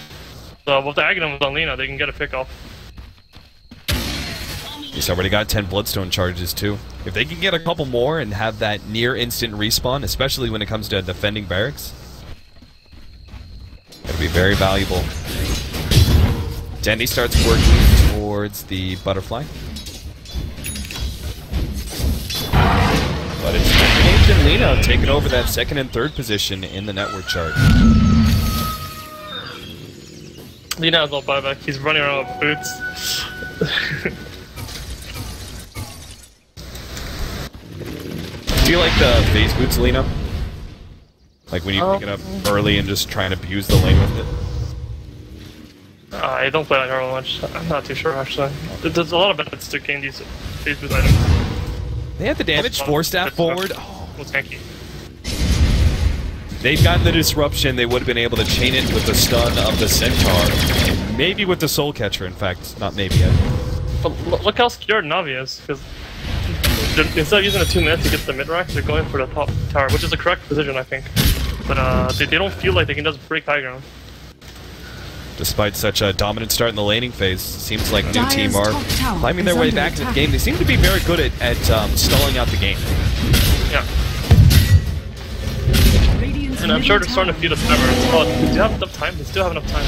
So with the Aghanim on Lina, they can get a pick off. He's already got 10 Bloodstone charges, too. If they can get a couple more and have that near instant respawn, especially when it comes to defending barracks, it'll be very valuable. Dendi starts working towards the butterfly. But it's Mage and Lina taking over that second and third position in the network chart. Lina has no buyback. He's running around with boots. Do you like the phase boots, Lina? Like when you Um, pick it up early and just try and abuse the lane with it? Uh, I don't play like her much. I'm not too sure actually. There's a lot of benefits to getting these phase boost items. They have the damage, four staff forward. Oh, What's tanky? they've gotten the disruption, they would have been able to chain it with the stun of the Centaur. Maybe with the Soul Catcher, in fact. Not maybe yet. But look how scared Navi is, because instead of using the two minutes to get the mid rack, they're going for the top tower, which is the correct position, I think. But uh, they, they don't feel like they can just break high ground. Despite such a dominant start in the laning phase, seems like new team are climbing their way under back into the game. They seem to be very good at, at um, stalling out the game. Yeah, Radiant's and I'm sure they're starting to tower feed us ever. It's called, do you have enough time? They still have enough time.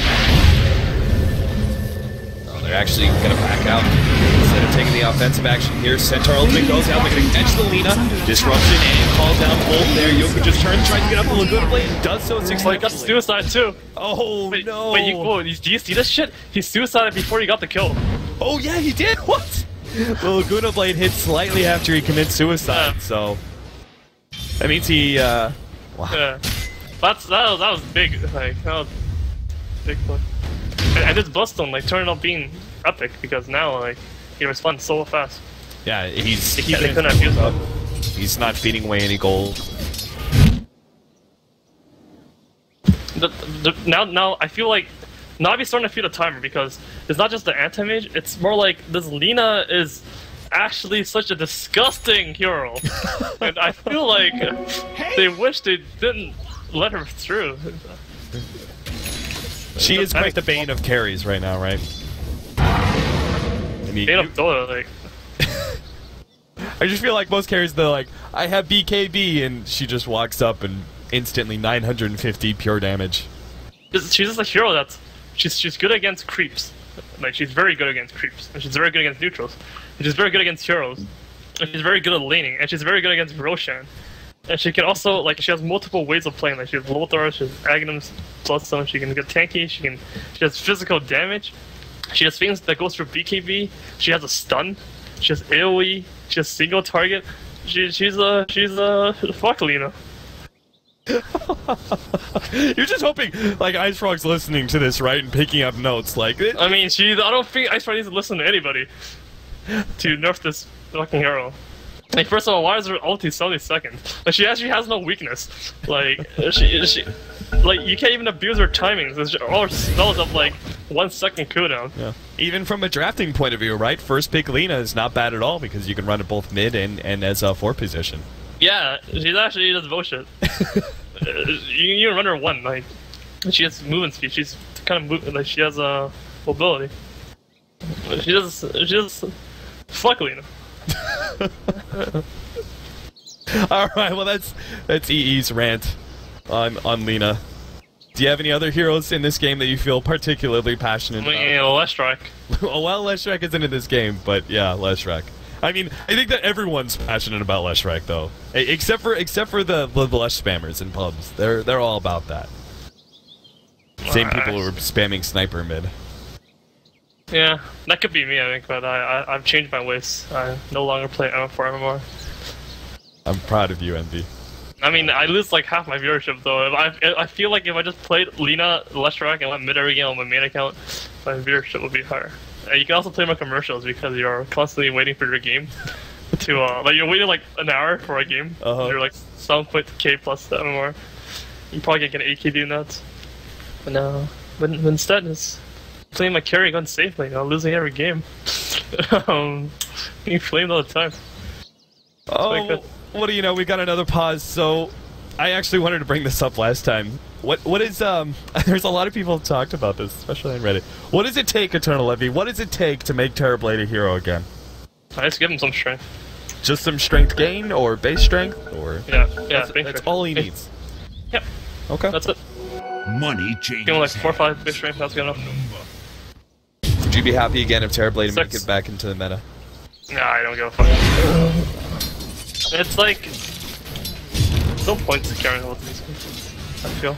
Oh, they're actually going to back out. Taking the offensive action here, Centaur ultimate goes out. They're going to catch the Lina. Disruption and call down both there. Yoku just turns, tries to get up the Laguna Blade, does so he successfully. got suicide too. Oh, Wait, no. wait, you, whoa, do you see this shit? He suicided before he got the kill. Oh, yeah, he did? What? The Laguna Blade hit slightly after he commits suicide, Yeah. so... That means he, uh... Wow. Yeah, that's that was, that was big. Like that was big play. And, and this Bloodstone like turned out being epic because now like he responds so fast. Yeah, he's They, keeping they his couldn't have up. He's not feeding away any gold. The, the, now now I feel like Navi's starting to feel the timer because it's not just the anti mage. It's more like this Lina is actually such a disgusting hero, and I feel like they wish they didn't let her through. She is quite the bane of carries right now, right? I mean, you- like I just feel like most carries, they're like, I have BKB, and she just walks up and instantly 950 pure damage. She's she's just a hero that's she's she's good against creeps. Like she's very good against creeps, and she's very good against neutrals, and she's very good against heroes, and she's very good at laning, and she's very good against Roshan. And she can also like she has multiple ways of playing. Like she has Lothar, she has Aghanim's Bloodstone, she can get tanky, she can she has physical damage, she has things that goes for BKB, she has a stun, she has AoE, she has single target. She, she's a she's a fuck Lina. You're just hoping, like, Ice Frog's listening to this, right, and picking up notes. Like, it, I mean, she. I don't think Ice Frog needs to listen to anybody to nerf this fucking hero. Like, first of all, why is her ulti 70 seconds? Like, she actually has no weakness. Like, she, she, like, you can't even abuse her timings. It's just- All her spells have like one second cooldown. yeah. even from a drafting point of view, right, first pick Lina is not bad at all because you can run it both mid and, and as a four position. Yeah, she's actually does bullshit. you, you can run her one, like, she has movement speed. She's kind of move, like she has a uh, mobility. She does. She does. Fuck Lina. All right, well that's that's EE's rant on on Lina. Do you have any other heroes in this game that you feel particularly passionate about? know, Leshrac. Oh, well, Leshrac isn't in this game, but yeah, Leshrac. I mean, I think that everyone's passionate about Leshrac, though, except for except for the the Lesh spammers in pubs. They're they're all about that. Same people who are spamming sniper mid. Yeah, that could be me, I think, but I, I I've changed my ways. I no longer play MF4 anymore. I'm proud of you, Envy. I mean, I lose like half my viewership though. If I I feel like if I just played Lina, Leshrac, and went mid every game on my main account, my viewership would be higher. And you can also play my commercials because you're constantly waiting for your game to uh like you're waiting like an hour for a game. Uh-huh. You're like some point k plus or more. You probably get an 8k doing that. But no, but, but instead it's playing my carry gun safely. You know, losing every game. um, getting flamed all the time. Oh, like what do you know? We got another pause. So, I actually wanted to bring this up last time. What what is um? There's a lot of people have talked about this, especially on Reddit. What does it take, EternalEnvy? What does it take to make Terrorblade a hero again? I just give him some strength. Just some strength gain, or base strength, or Yeah, yeah. that's, that's all he needs. Yep, Okay. that's it. Money changes. Give him like four or five base strength. That's good enough. Would you be happy again if Terrorblade make it back into the meta? Nah, I don't give a fuck. It's like no point to carrying all these games. I feel.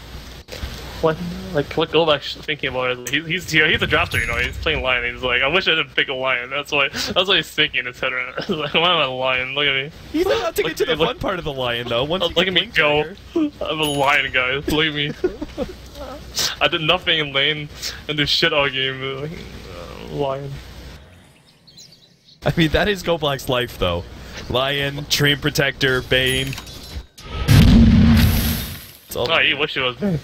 What? Like, what Golbach thinking about it? He's he's a drafter, you know. He's playing lion. He's like, I wish I didn't pick a lion. That's why. That's why he's thinking in his head right now. He's like, why am I a lion? Look at me. He's about to Look- get to the look- fun part of the lion, though. Once Look at me go. I'm a lion, guys. At me. I did nothing in lane and do shit all game. Like, lion. I mean, that is Goblack's life, though. Lion, Dream Protector, Bane. It's all Oh, you wish it was Bane.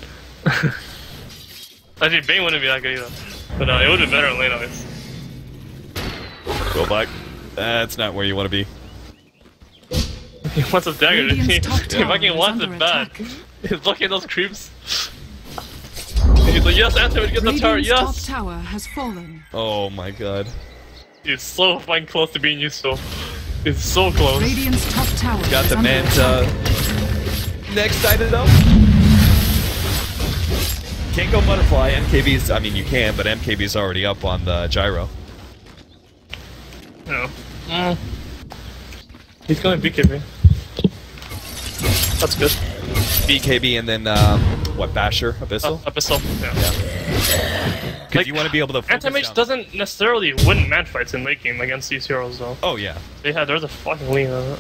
Actually, Bane wouldn't be that good either. But uh, it would have been better in lane, I guess. Goblack. That's not where you want to be. He wants his dagger. He, Radiant's top he fucking wants it bad. attack. He's looking at those creeps. He's like, yes, answer it, get the tower, Radiant's top yes! tower has fallen. Oh my god. It's so fucking close to being useful. It's so close. Radiant's top tower Got the Manta. attack. Next item, though. Can't go Butterfly. MKB's, I mean, you can, but MKB's already up on the Gyro. No. Mm. He's going BKB. That's good. BKB and then, um, what, Basher, Abyssal? Uh, Abyssal. Yeah. Because like, you want to be able to focus Anti-Mage doesn't necessarily win man fights in late game against these heroes, though. Oh, yeah. They had there's a fucking Lina.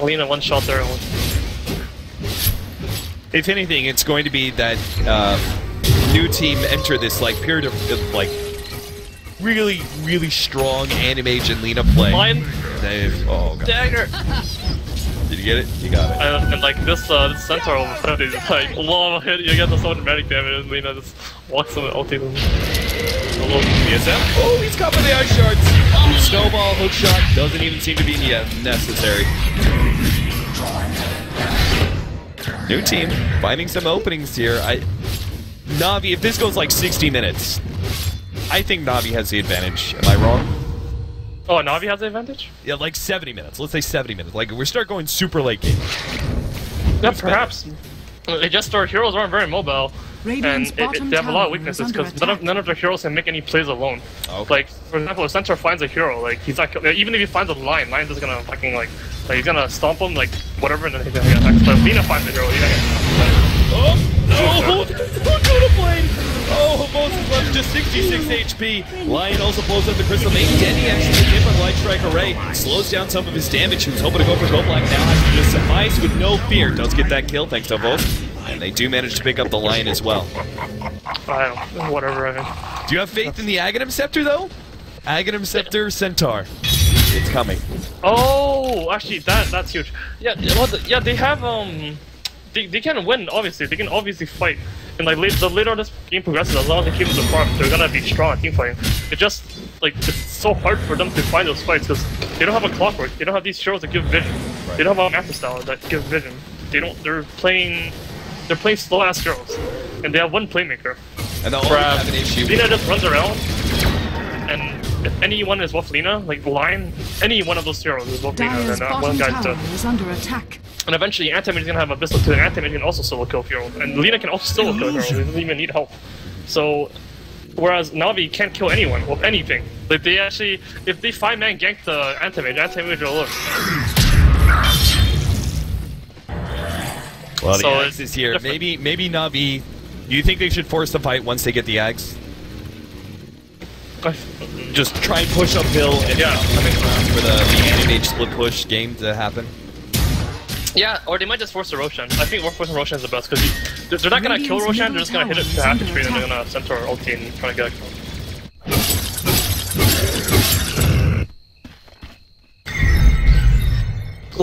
Lina one shot there. And If anything, it's going to be that uh, new team enter this like period of of, like really, really strong Anti-Mage and Lina play. Lion They've- oh god! dagger. Did you get it? You got it. And, and like this, uh, this centaur all of a sudden is like long hit. You get the so dramatic damage, and Lina just walks on the ulti. them. Little PSM. Oh, he's covered the ice shards. Snowball hook shot doesn't even seem to be ne- necessary. New team finding some openings here. I Navi, if this goes like 60 minutes, I think Navi has the advantage. Am I wrong? Oh, Navi has the advantage. Yeah, like 70 minutes. Let's say 70 minutes. Like we start going super late game. Yeah, perhaps. They just our heroes aren't very mobile, and it, it- they have a lot of weaknesses because none of none of their heroes can make any plays alone. Okay. Like for example, if Centaur finds a hero, like he's not like, even if he finds a lion, lion's just gonna fucking like like he's gonna stomp him like whatever, and then he's gonna get attacked. But if Lina finds a hero, he's gonna Oh no! Dakota Blade! Oh, Moses left just 66 HP. Lion also blows up the Crystal Maiden. Dendi actually hit by Light Strike Array. Slows down some of his damage. He was hoping to go for Gold Black. Now has to just suffice with no fear. Does get that kill thanks to Volk. And they do manage to pick up the Lion as well. I don't whatever. I mean. Do you have faith in the Aghanim Scepter though? Aghanim Scepter Centaur. It's coming. Oh, actually, that that's huge. Yeah, yeah, they have um, they, they can win. Obviously, they can obviously fight. And like late, the later this game progresses, as long as they keep the farm, they're gonna be strong at team fighting. It just like it's so hard for them to find those fights because they don't have a clockwork. They don't have these heroes that give vision. They don't have a master style that give vision. They don't. They're playing. They're playing slow ass heroes, and they have one playmaker. And they'll always Crap. have an issue. Lina just runs around and if anyone is with Lina, like line, any one of those heroes is with Lina, Dire's then uh, one bottom guy's tower dead. is under attack. And eventually, Antimage is gonna have Abyssal too, and Antimage can also solo kill Hero, and Lina can also solo kill Hero. He doesn't even need help. So, whereas Navi can't kill anyone with anything. Like they actually, if they five man gank the Antimage, Antimage will look. Well, So the Axe is here. different. Maybe, maybe Navi. Do you think they should force the fight once they get the Axe? Just try and push uphill and Yeah, I think for the, the animate split push game to happen. Yeah, or they might just force the Roshan. I think forcing Roshan is the best because they're, they're not gonna kill Roshan. They're just gonna hit it tower to is half the under tree, and they're gonna center ulti and try to get a kill.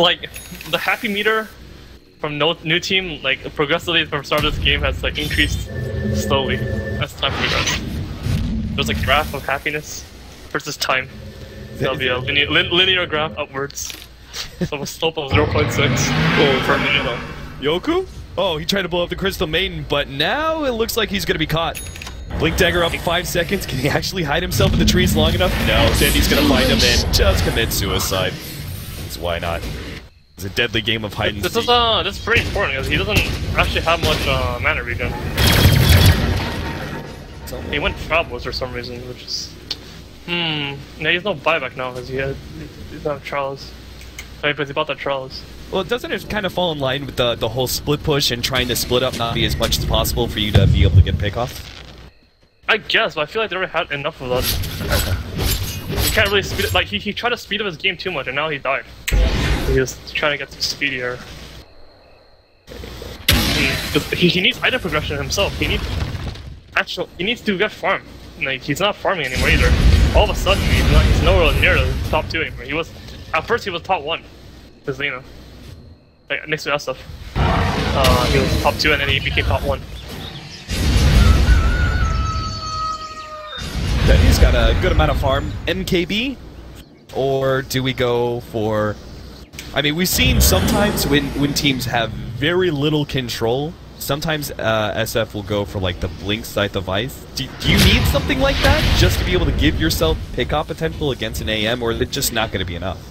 Like the happy meter from no new team, like progressively from start of this game has like increased slowly as time progresses. There's a graph of happiness versus time. That'll be a linear, linear graph upwards. So a slope of 0.6 for a minute long. Yoku? Oh, he tried to blow up the Crystal Maiden, but now it looks like he's gonna be caught. Blink Dagger up five seconds. Can he actually hide himself in the trees long enough? No, Sandy's gonna find him and just commit suicide. Why not? It's a deadly game of hide and This seek. is uh, this is pretty important because he doesn't actually have much uh, mana regen. He went Travelers for some reason, which is hmm. No, he has no buyback now because he had he doesn't Charles. Mean, because he bought that Charles. Well, doesn't it kind of fall in line with the the whole split push and trying to split up not be as much as possible for you to be able to get pick off? I guess, but I feel like they already had enough of that. He can't really speed it. Like he, he tried to speed up his game too much, and now he died. He was trying to get speedier. He, he, he needs item progression himself. He needs actual. He needs to get farm. Like he's not farming anymore either. All of a sudden, he's not. He's nowhere near the top two anymore. He was at first he was top one. With Lina. Like next to SF. Uh, he was top two, and then he became top one. He's got a good amount of farm. MKB? Or do we go for... I mean, we've seen sometimes when, when teams have very little control, sometimes uh, SF will go for like the blink sight device. Do, do you need something like that just to be able to give yourself pickoff potential against an AM, or is it just not going to be enough?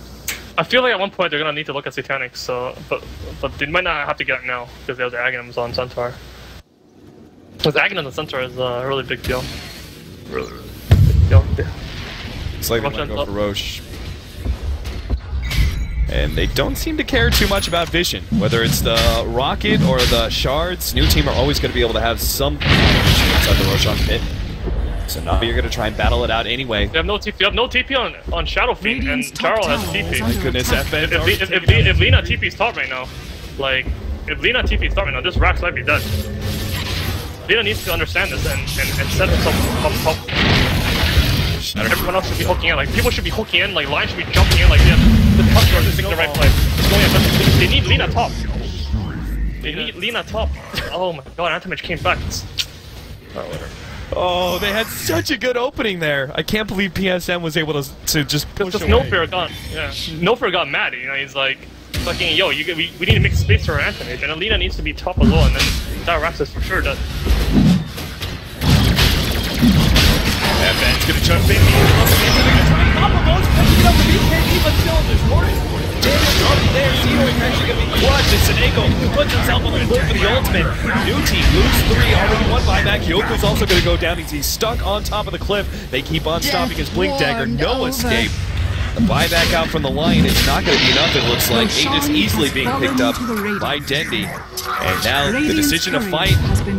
I feel like at one point they're gonna need to look at Satanic, so but but they might not have to get it now because they have the Aghanims on Centaur. Because Aghanims on Centaur is a really big deal. Really, really big deal. It's like they to go up. for Roche. And they don't seem to care too much about vision. Whether it's the rocket or the shards, new team are always going to be able to have some inside the Roshan pit. So now you're going to try and battle it out anyway. They have no TP. They have no TP on on Shadow Fiend, and Radiant's Charles has TP. My Goodness. FN. If, if, if, if, if Lina TP's top right now, like if Lina TP's top right now, this Rax might be dead. Lina needs to understand this and, and, and set himself up top. Everyone else should be hooking in. Like people should be hooking in. Like line should be jumping in. Like yeah, the customers is thinking the right play. It's going in, but they need Lina top. They need Lina top. Oh my god, Antimage came back. It's, oh, whatever. Oh, they had such a good opening there. I can't believe PSM was able to, to just push Because away. No Fear got yeah. No Fear got mad. You know, he's like, fucking yo, you we, we need to make space for Antimage, and Alina needs to be top as well, and then Dirax is for sure dead. FN's going to jump in. Clutch. And Senego puts himself on the cliff for the ultimate. New team moves three. Already one buyback. Yoko's also going to go down. He's, he's stuck on top of the cliff. They keep on stopping his Blink Dagger. No over. escape. The buyback out from the line is not going to be enough, it looks like. Aegis Roshan easily being picked up to the Radiant. by Dendi. And now the decision to fight,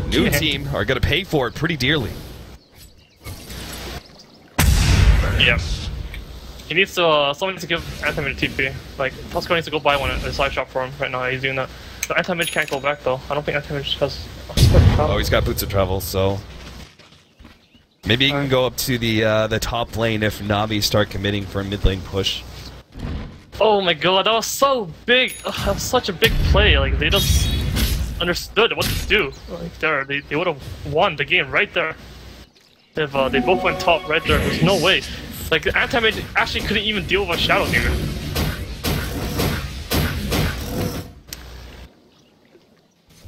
new team are going to pay for it pretty dearly. Yeah. He needs to, uh, someone needs to give Antimage a TP. Like, Tusco needs to go buy one at the side shop for him right now. He's doing that. The Antimage can't go back though. I don't think Antimage has. Oh, he's got boots of travel, so maybe he can go up to the uh, the top lane if Navi start committing for a mid lane push. Oh my god, that was so big. Ugh, that was such a big play. Like they just understood what to do. Like there, they, they would have won the game right there. If uh, they both went top right there, there's no way. Like the anti-mage actually couldn't even deal with a shadow demon.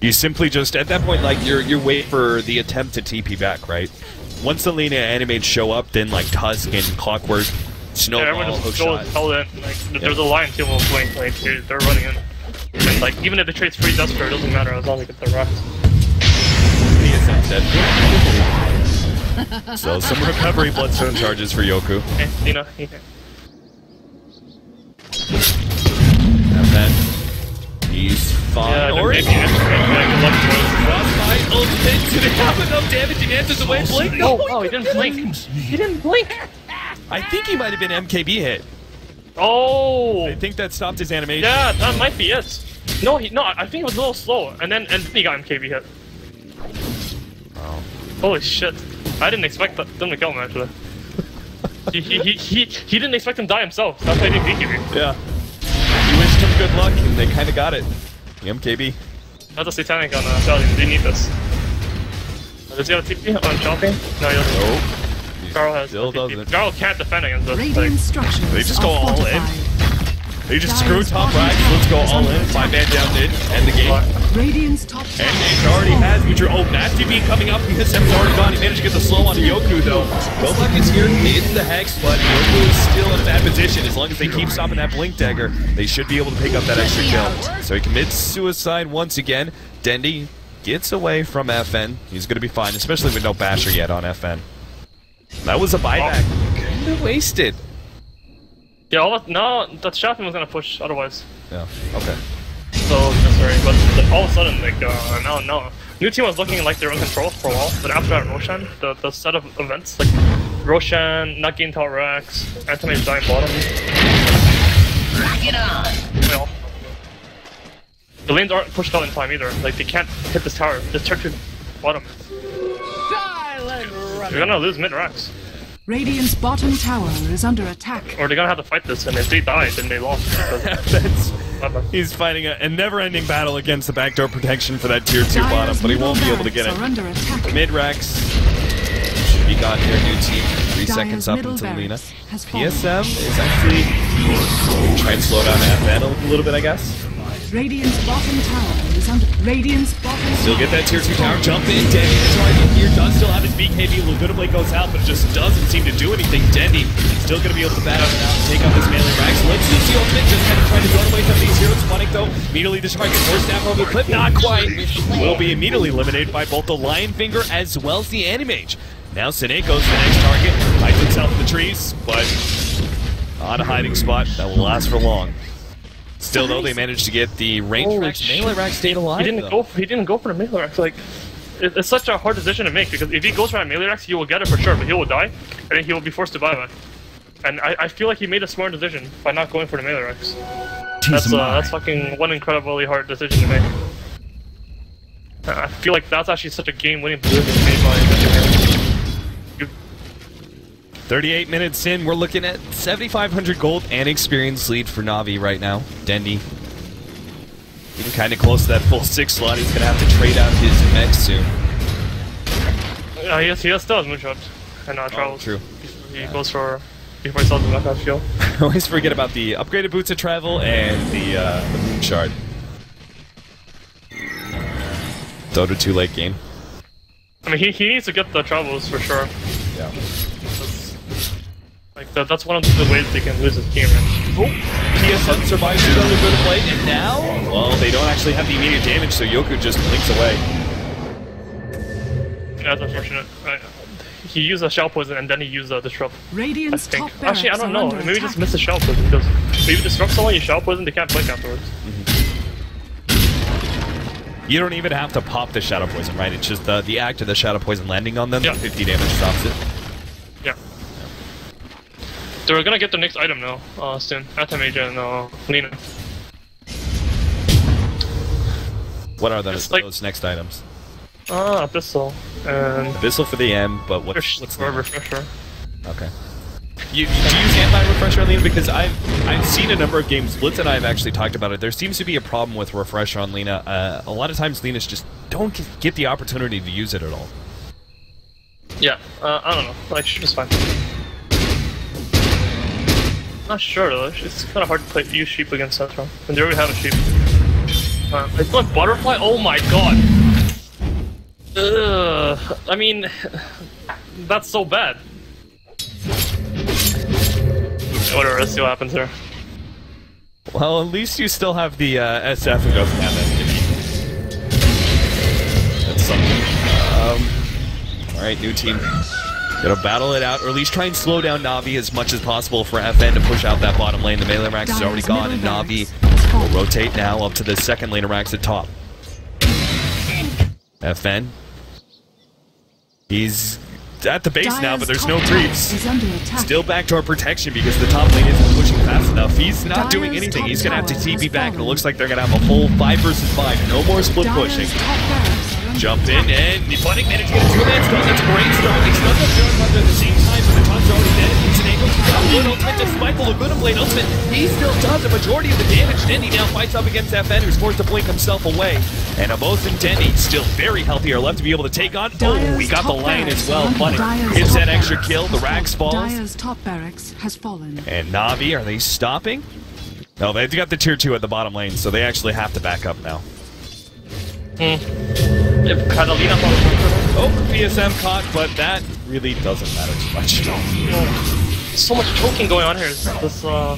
You simply just at that point like you're you wait for the attempt to TP back, right? once the Lina animates show up, then like Tusk and Clockwork, Yeah, Snowball, everyone just goes hell in. Like, there's a line team will blink. Like, they're, they're running in. And, like, even if the trade's free Duster, it doesn't matter as long as they get the rocks. Said. So some recovery bloodstone charges for Yoku. Okay, Lina, you And then he's fine. Yeah, then Ori. maybe yeah, good luck, boys. Frostbite ultimate. Did it oh, have enough damage and answers away blink? Oh, oh, he didn't blink. He didn't blink. I think he might have been MKB hit. Oh, I think that stopped his animation. yeah, that might be it. No, he no, I think it was a little slow, and then and then he got MKB hit. Oh. Holy shit! I didn't expect them to kill him actually. he, he, he, he, he didn't expect him to die himself. That's why he didn't BKB. Yeah. He wished him good luck, and they kind of got it. MKB. That's a satanic on uh, Stallion. They need this. Uh, Does he have a TP on shopping? No, he doesn't. Nope. Carl has Still doesn't. Carl can't defend against this. Radiant Like, structures They just go are all in. They just screw top right. Let's go all in. Five man down mid. End the game. Radiant's top And tower already has Future. Oh, Nasty B coming up. PSM's already gone. He managed to get the slow on Yoku, though. Gobek is here. It's the Hex, but Yoku is still in a bad position. As long as they keep stopping that Blink Dagger, they should be able to pick up that extra kill. So he commits suicide once again. Dendi gets away from FN. He's going to be fine, especially with no Basher yet on FN. That was a buyback. Kind of wasted. Yeah, all of, no, that shopping was gonna push otherwise. Yeah, okay. So necessary, but then all of a sudden, like, uh, no, no. New team was looking like they were in control for a while, but after that Roshan, the, the set of events, like Roshan, not getting Tower Rex, Anthony's dying bottom. Get on. Well, the lanes aren't pushed out in time either. Like, they can't hit this tower. Just check to bottom. Silent You're gonna lose mid Rex. Radiant's bottom tower is under attack. Or they're gonna have to fight this, and if they die, then they lost. That's. He's fighting a, a never-ending battle against the backdoor protection for that tier 2 Dire's bottom, but he won't be able to get barracks it. Are under attack. Mid-Rex should be gone here, new team. Three Dire's seconds up middle until Lina. barracks has fallen. PSM is actually trying to slow down FN a little bit, I guess. Radiant's bottom tower is under. Radiant's bottom Still get that tier 2 tower, jump in, Dendi the target here, does still have his BKB, legitimately goes out, but it just doesn't seem to do anything. Dendi still gonna be able to battle it out, take out this melee Rex. Let's see the ultimate, just kind of trying to run away from these heroes. Spawning though, immediately the target, force snap over the clip, not quite. Will be immediately eliminated by both the Lion Finger as well as the Anti-Mage. Now Sonneiko's the next target, hides himself in the trees, but not a hiding spot that will last for long. Still though, they managed to get the range Holy Rex. shit. Melee Rex stayed alive He didn't though. go. For, he didn't go for the melee Rex. Like, it, it's such a hard decision to make because if he goes for that melee Rex, he will get it for sure, but he will die, and then he will be forced to buy back. And I, I feel like he made a smart decision by not going for the melee Rex. That's uh, that's fucking one incredibly hard decision to make. I feel like that's actually such a game-winning decision made by Benjamin. You 38 minutes in, we're looking at 7,500 gold and experience lead for Navi right now. Dendi. Getting kind of close to that full six slot. He's going to have to trade out his mech soon. Uh, he, has, he has still has Moon Shard and uh, travels. Oh, true. He goes for before he sells the knockout shield. I always forget about the upgraded boots of travel and the, uh, the moon shard. Dota 2 late game. I mean, he, he needs to get the travels for sure. Yeah. That's, like that, that's one of the ways they can lose this game. Right? Oh, PSM survives through another bit of play, and now, well, they don't actually have the immediate damage, so Yoku just blinks away. Yeah, that's unfortunate. Right. He used a shell poison and then he used a disrupt. I think. top barracks Actually, I don't know. Maybe attack. just miss the shell poison because if you disrupt someone, you shell poison, they can't blink afterwards. Mm-hmm. You don't even have to pop the Shadow Poison, right? It's just the, the act of the Shadow Poison landing on them. Yeah. 50 damage stops it. Yeah. They're gonna get the next item now, uh, soon. Atomage and uh, Lina. What are those, like- those next items? Ah, Abyssal. And Abyssal for the M, but what's, Refresh, what's or the Refresher. Okay. You, you, do you stand by Refresher, on Lina? Because I've I've seen a number of games. Blitz and I have actually talked about it. There seems to be a problem with Refresher on Lina. Uh, a lot of times, Lina's just don't get the opportunity to use it at all. Yeah, uh, I don't know. Like, she's fine. Not sure though. It's kind of hard to play use sheep against Centaur. And they already have a sheep. Uh, it's like butterfly. Oh my god. Ugh. I mean, that's so bad. Whatever, let's see what happens here. Well, at least you still have the uh, SF doesn't have. That's something. Um, all right, new team. Gonna battle it out, or at least try and slow down Navi as much as possible for FN to push out that bottom lane. The melee Rax is already gone, and Navi will rotate now up to the second lane of Rax at top. FN. He's at the base now, but there's no creeps. is under attack. Still backdoor protection because the top lane isn't pushing fast enough. He's not doing anything. He's gonna have to TP back, and it looks like they're gonna have a full five versus five. No more split Dire's pushing. Top barracks are under Jump in, and the Bunning managed to get a two-man stun. That's a great start. They stun the Pure Hunter at the same time, but the Tom's already dead. Tanago got a good ultimate despite the Laguna Blade ultimate. He still does a majority of the damage. Dendi now fights up against FN, who's forced to blink himself away. And Amos and Dendi, still very healthy, are left to be able to take on. Oh, we got the lane as well. under Bunning Dire's gets top that extra kill. The Rax falls. Dire's top barracks has fallen. And Navi, are they stopping? No, they've got the tier 2 at the bottom lane, so they actually have to back up now. If Catalina Oh, PSM caught, but that really doesn't matter too much. There's so much choking going on here. This uh,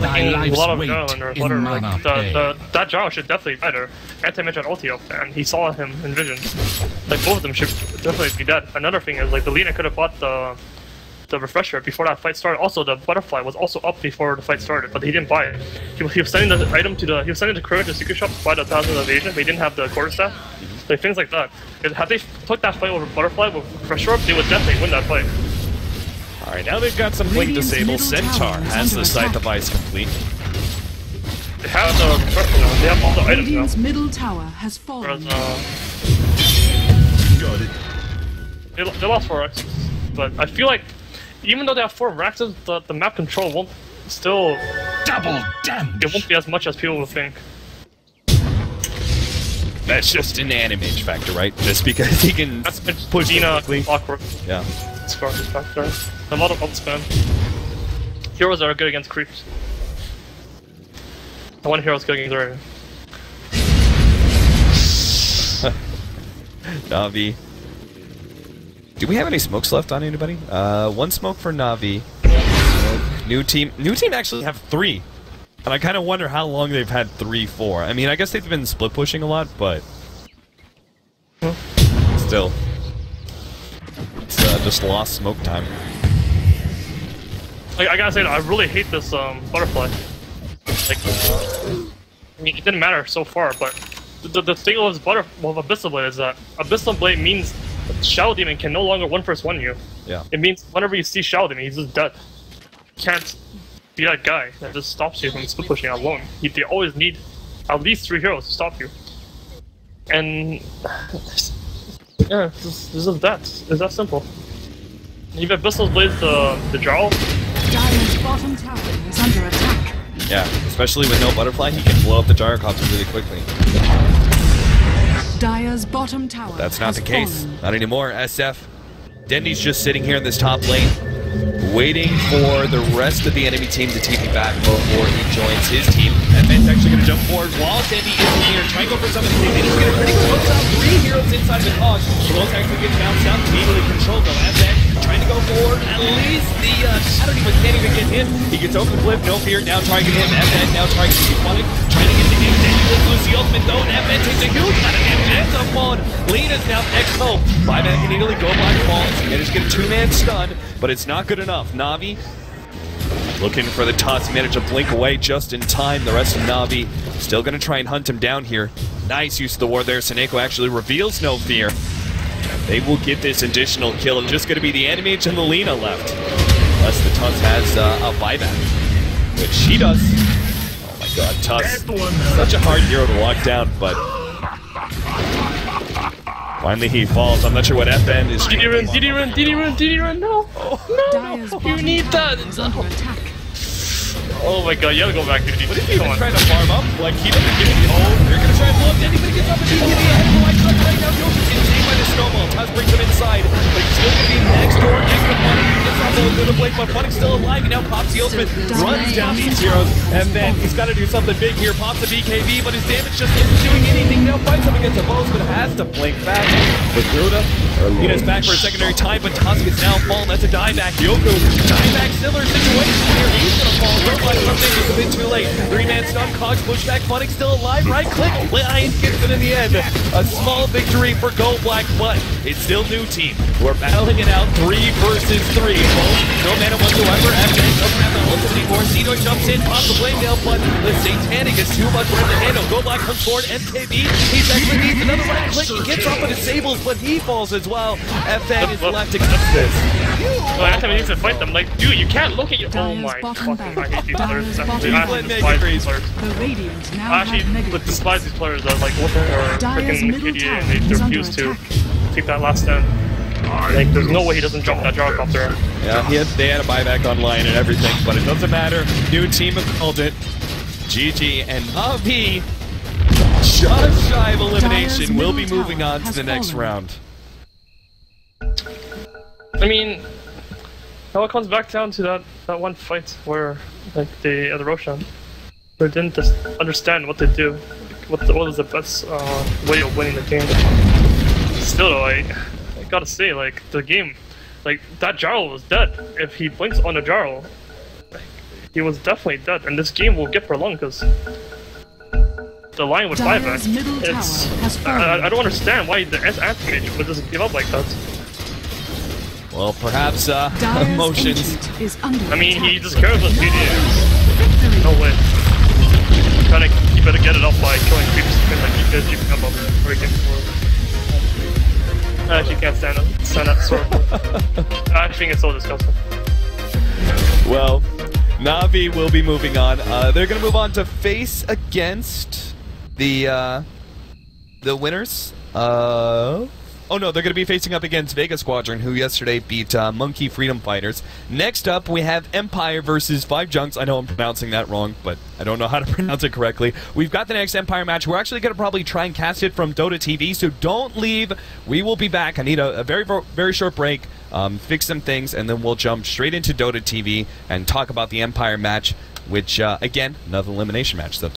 Thy in a lot of weight adrenaline or in whatever. mana Like, the, the, that gyro should definitely die there. Anti-match on ulti up, and he saw him in vision. Like both of them should definitely be dead. Another thing is like the Lina could have bought the the refresher before that fight started. Also, the butterfly was also up before the fight started, but he didn't buy it. He, was- he was sending the item to the he was sending the courier to the secret shop to buy the thousand evasion, but he didn't have the quarterstaff. Like things like that. 'Cause Had they took that fight over butterfly with refresher up, they would definitely win that fight. Alright, now they've got some blink Radiant's disable. Centaur has the scythe attack. device complete. They have the refresher now. They have all the items now. Radiant's middle tower has Whereas, fallen. uh, Got it. they, they lost four X's. But I feel like even though they have four Raxes, the, the map control won't still Double damage. it won't be as much as people would think. That's just an animage factor, right? Just because he can That's been push Dina quickly. awkward Yeah. scar factor. A lot of ult spam. Heroes are good against creeps. The one hero's good against Zarya. Navi. Do we have any smokes left on anybody? Uh, one smoke for Navi. New team. New team actually have three. And I kind of wonder how long they've had three for. I mean, I guess they've been split pushing a lot, but still, it's uh, just lost smoke time. Like, I gotta say, I really hate this um, butterfly. Like, I mean, it didn't matter so far, but the, the, thing with butter with Abyssal Blade is that Abyssal Blade means Shadow Demon can no longer one first one you. Yeah. It means whenever you see Shadow Demon, he's just dead. Can't be that guy that just stops you from split pushing alone. You, they always need at least three heroes to stop you. And yeah, this, just, it's just that. It's that simple. Even Abyssal Blade's the the draw. Dire's bottom tower is under attack. Yeah, especially with no butterfly, he can blow up the gyrocopter really quickly. Dire's bottom tower That's not the case. fallen. Not anymore. SF. Dendi's just sitting here in this top lane, waiting for the rest of the enemy team to TP back before he joins his team. And Ben's actually going to jump forward while Dendi isn't here. trying to go for some of the team. And he's going to critical. Throws out three heroes inside the cog. Close actually gets bounced out. Immediately controlled though. Then trying to go forward. At least the, uh, I don't even, can't even get hit. He gets over the cliff. No fear. Now trying to get him. And then now trying to get Funny. Trying to get though. And then takes a huge amount of falling. Lina's now. Five man can easily go by falls. He managed to get a two-man stun, but it's not good enough. Navi looking for the toss. He managed to blink away just in time. The rest of Navi still going to try and hunt him down here. Nice use of the ward there. Sonneiko actually reveals no fear. They will get this additional kill. It's just going to be the Anti-Mage and the Lina left. Unless the Tusk has uh, a buyback, which she does. Oh god, Tusk. Such a hard hero to lock down, but finally he falls. I'm not sure what FN is. Did he run? Did he run? Did he run? Did he run? No! Dire's You need tower that. is under attack. Oh my god, you gotta go back, dude. What if he Come even on. trying to farm up? Like he doesn't get any. Oh, they're gonna try and blow up Dendi, but he gets up and he gets ahead of the white truck. right now, Yoko's insane by snowball. Tuz brings him inside, but he's still gonna be next door. Gets the money. Gets off the good blade, but Funny's still alive. And now pops the ultimate, runs down these heroes, and then he's got to do something big here. Pops the BKB, but his damage just isn't doing anything. Now fights up against the bows, but has to blink back. But Dota, Nina's back for a secondary time, but Tusk is now fallen. That's a dieback. Yoko, dieback, similar situation here. He's gonna fall. Robot comes in just a bit too late. Three-man stun, Cogs pushback. Funny still alive. Right click. Lions gets it in the end. A small victory for Go Black, but it's still new team. We're battling it out three versus three. Both no mana whatsoever. FJ doesn't have the ultimate anymore. Cito jumps in, pops the blade nail, but the Satanic is too much for him to handle. Go Black comes forward. MKB. He's actually needs another right click. He gets off of disables, but he falls as well. FN is left to cut this. Well, every time he needs to fight them, like, dude, you can't look at your. Oh my fucking. barracks. I hate these players. Dire's I actually despise these players. The Radiant now I actually despise these players that like look or Dire's freaking middle KDA and they refuse to take that last stand. Like, there's no way he doesn't jump that gyrocopter. Yeah, he had, they had a buyback online and everything, but it doesn't matter. New team have called it. GG and Navi, just shy of elimination, will be moving on to the next round. I mean, how it comes back down to that, that one fight where, like, the, at the Roshan, they didn't just understand what to do, what, the, what was the best uh, way of winning the game. Still, though, I, I gotta say, like, the game, like, that Gyro was dead. If he blinks on a Gyro, like, he was definitely dead, and this game will get prolonged because the line with Dire's buyback, middle it's, I. I- I don't understand why the S Anti would just give up like that. Well, perhaps uh, Dire's emotions. ancient is under I mean, he just cares what PD is. Victory. No way. Trying to keep it to get it up by killing creeps and like keep it keeping up on breaking forward. I actually can't stand it. Stand up. sword. I think it's all disgusting. Well, Navi will be moving on. Uh, they're going to move on to face against the uh, the winners. Uh, oh no, they're going to be facing up against Vega Squadron, who yesterday beat uh, Monkey Freedom Fighters. Next up, we have Empire versus Five Junks. I know I'm pronouncing that wrong, but I don't know how to pronounce it correctly. We've got the next Empire match. We're actually going to probably try and cast it from Dota TV, so don't leave. We will be back. I need a, a very very short break. Um, fix some things, and then we'll jump straight into Dota TV and talk about the Empire match, which, uh, again, another elimination match. So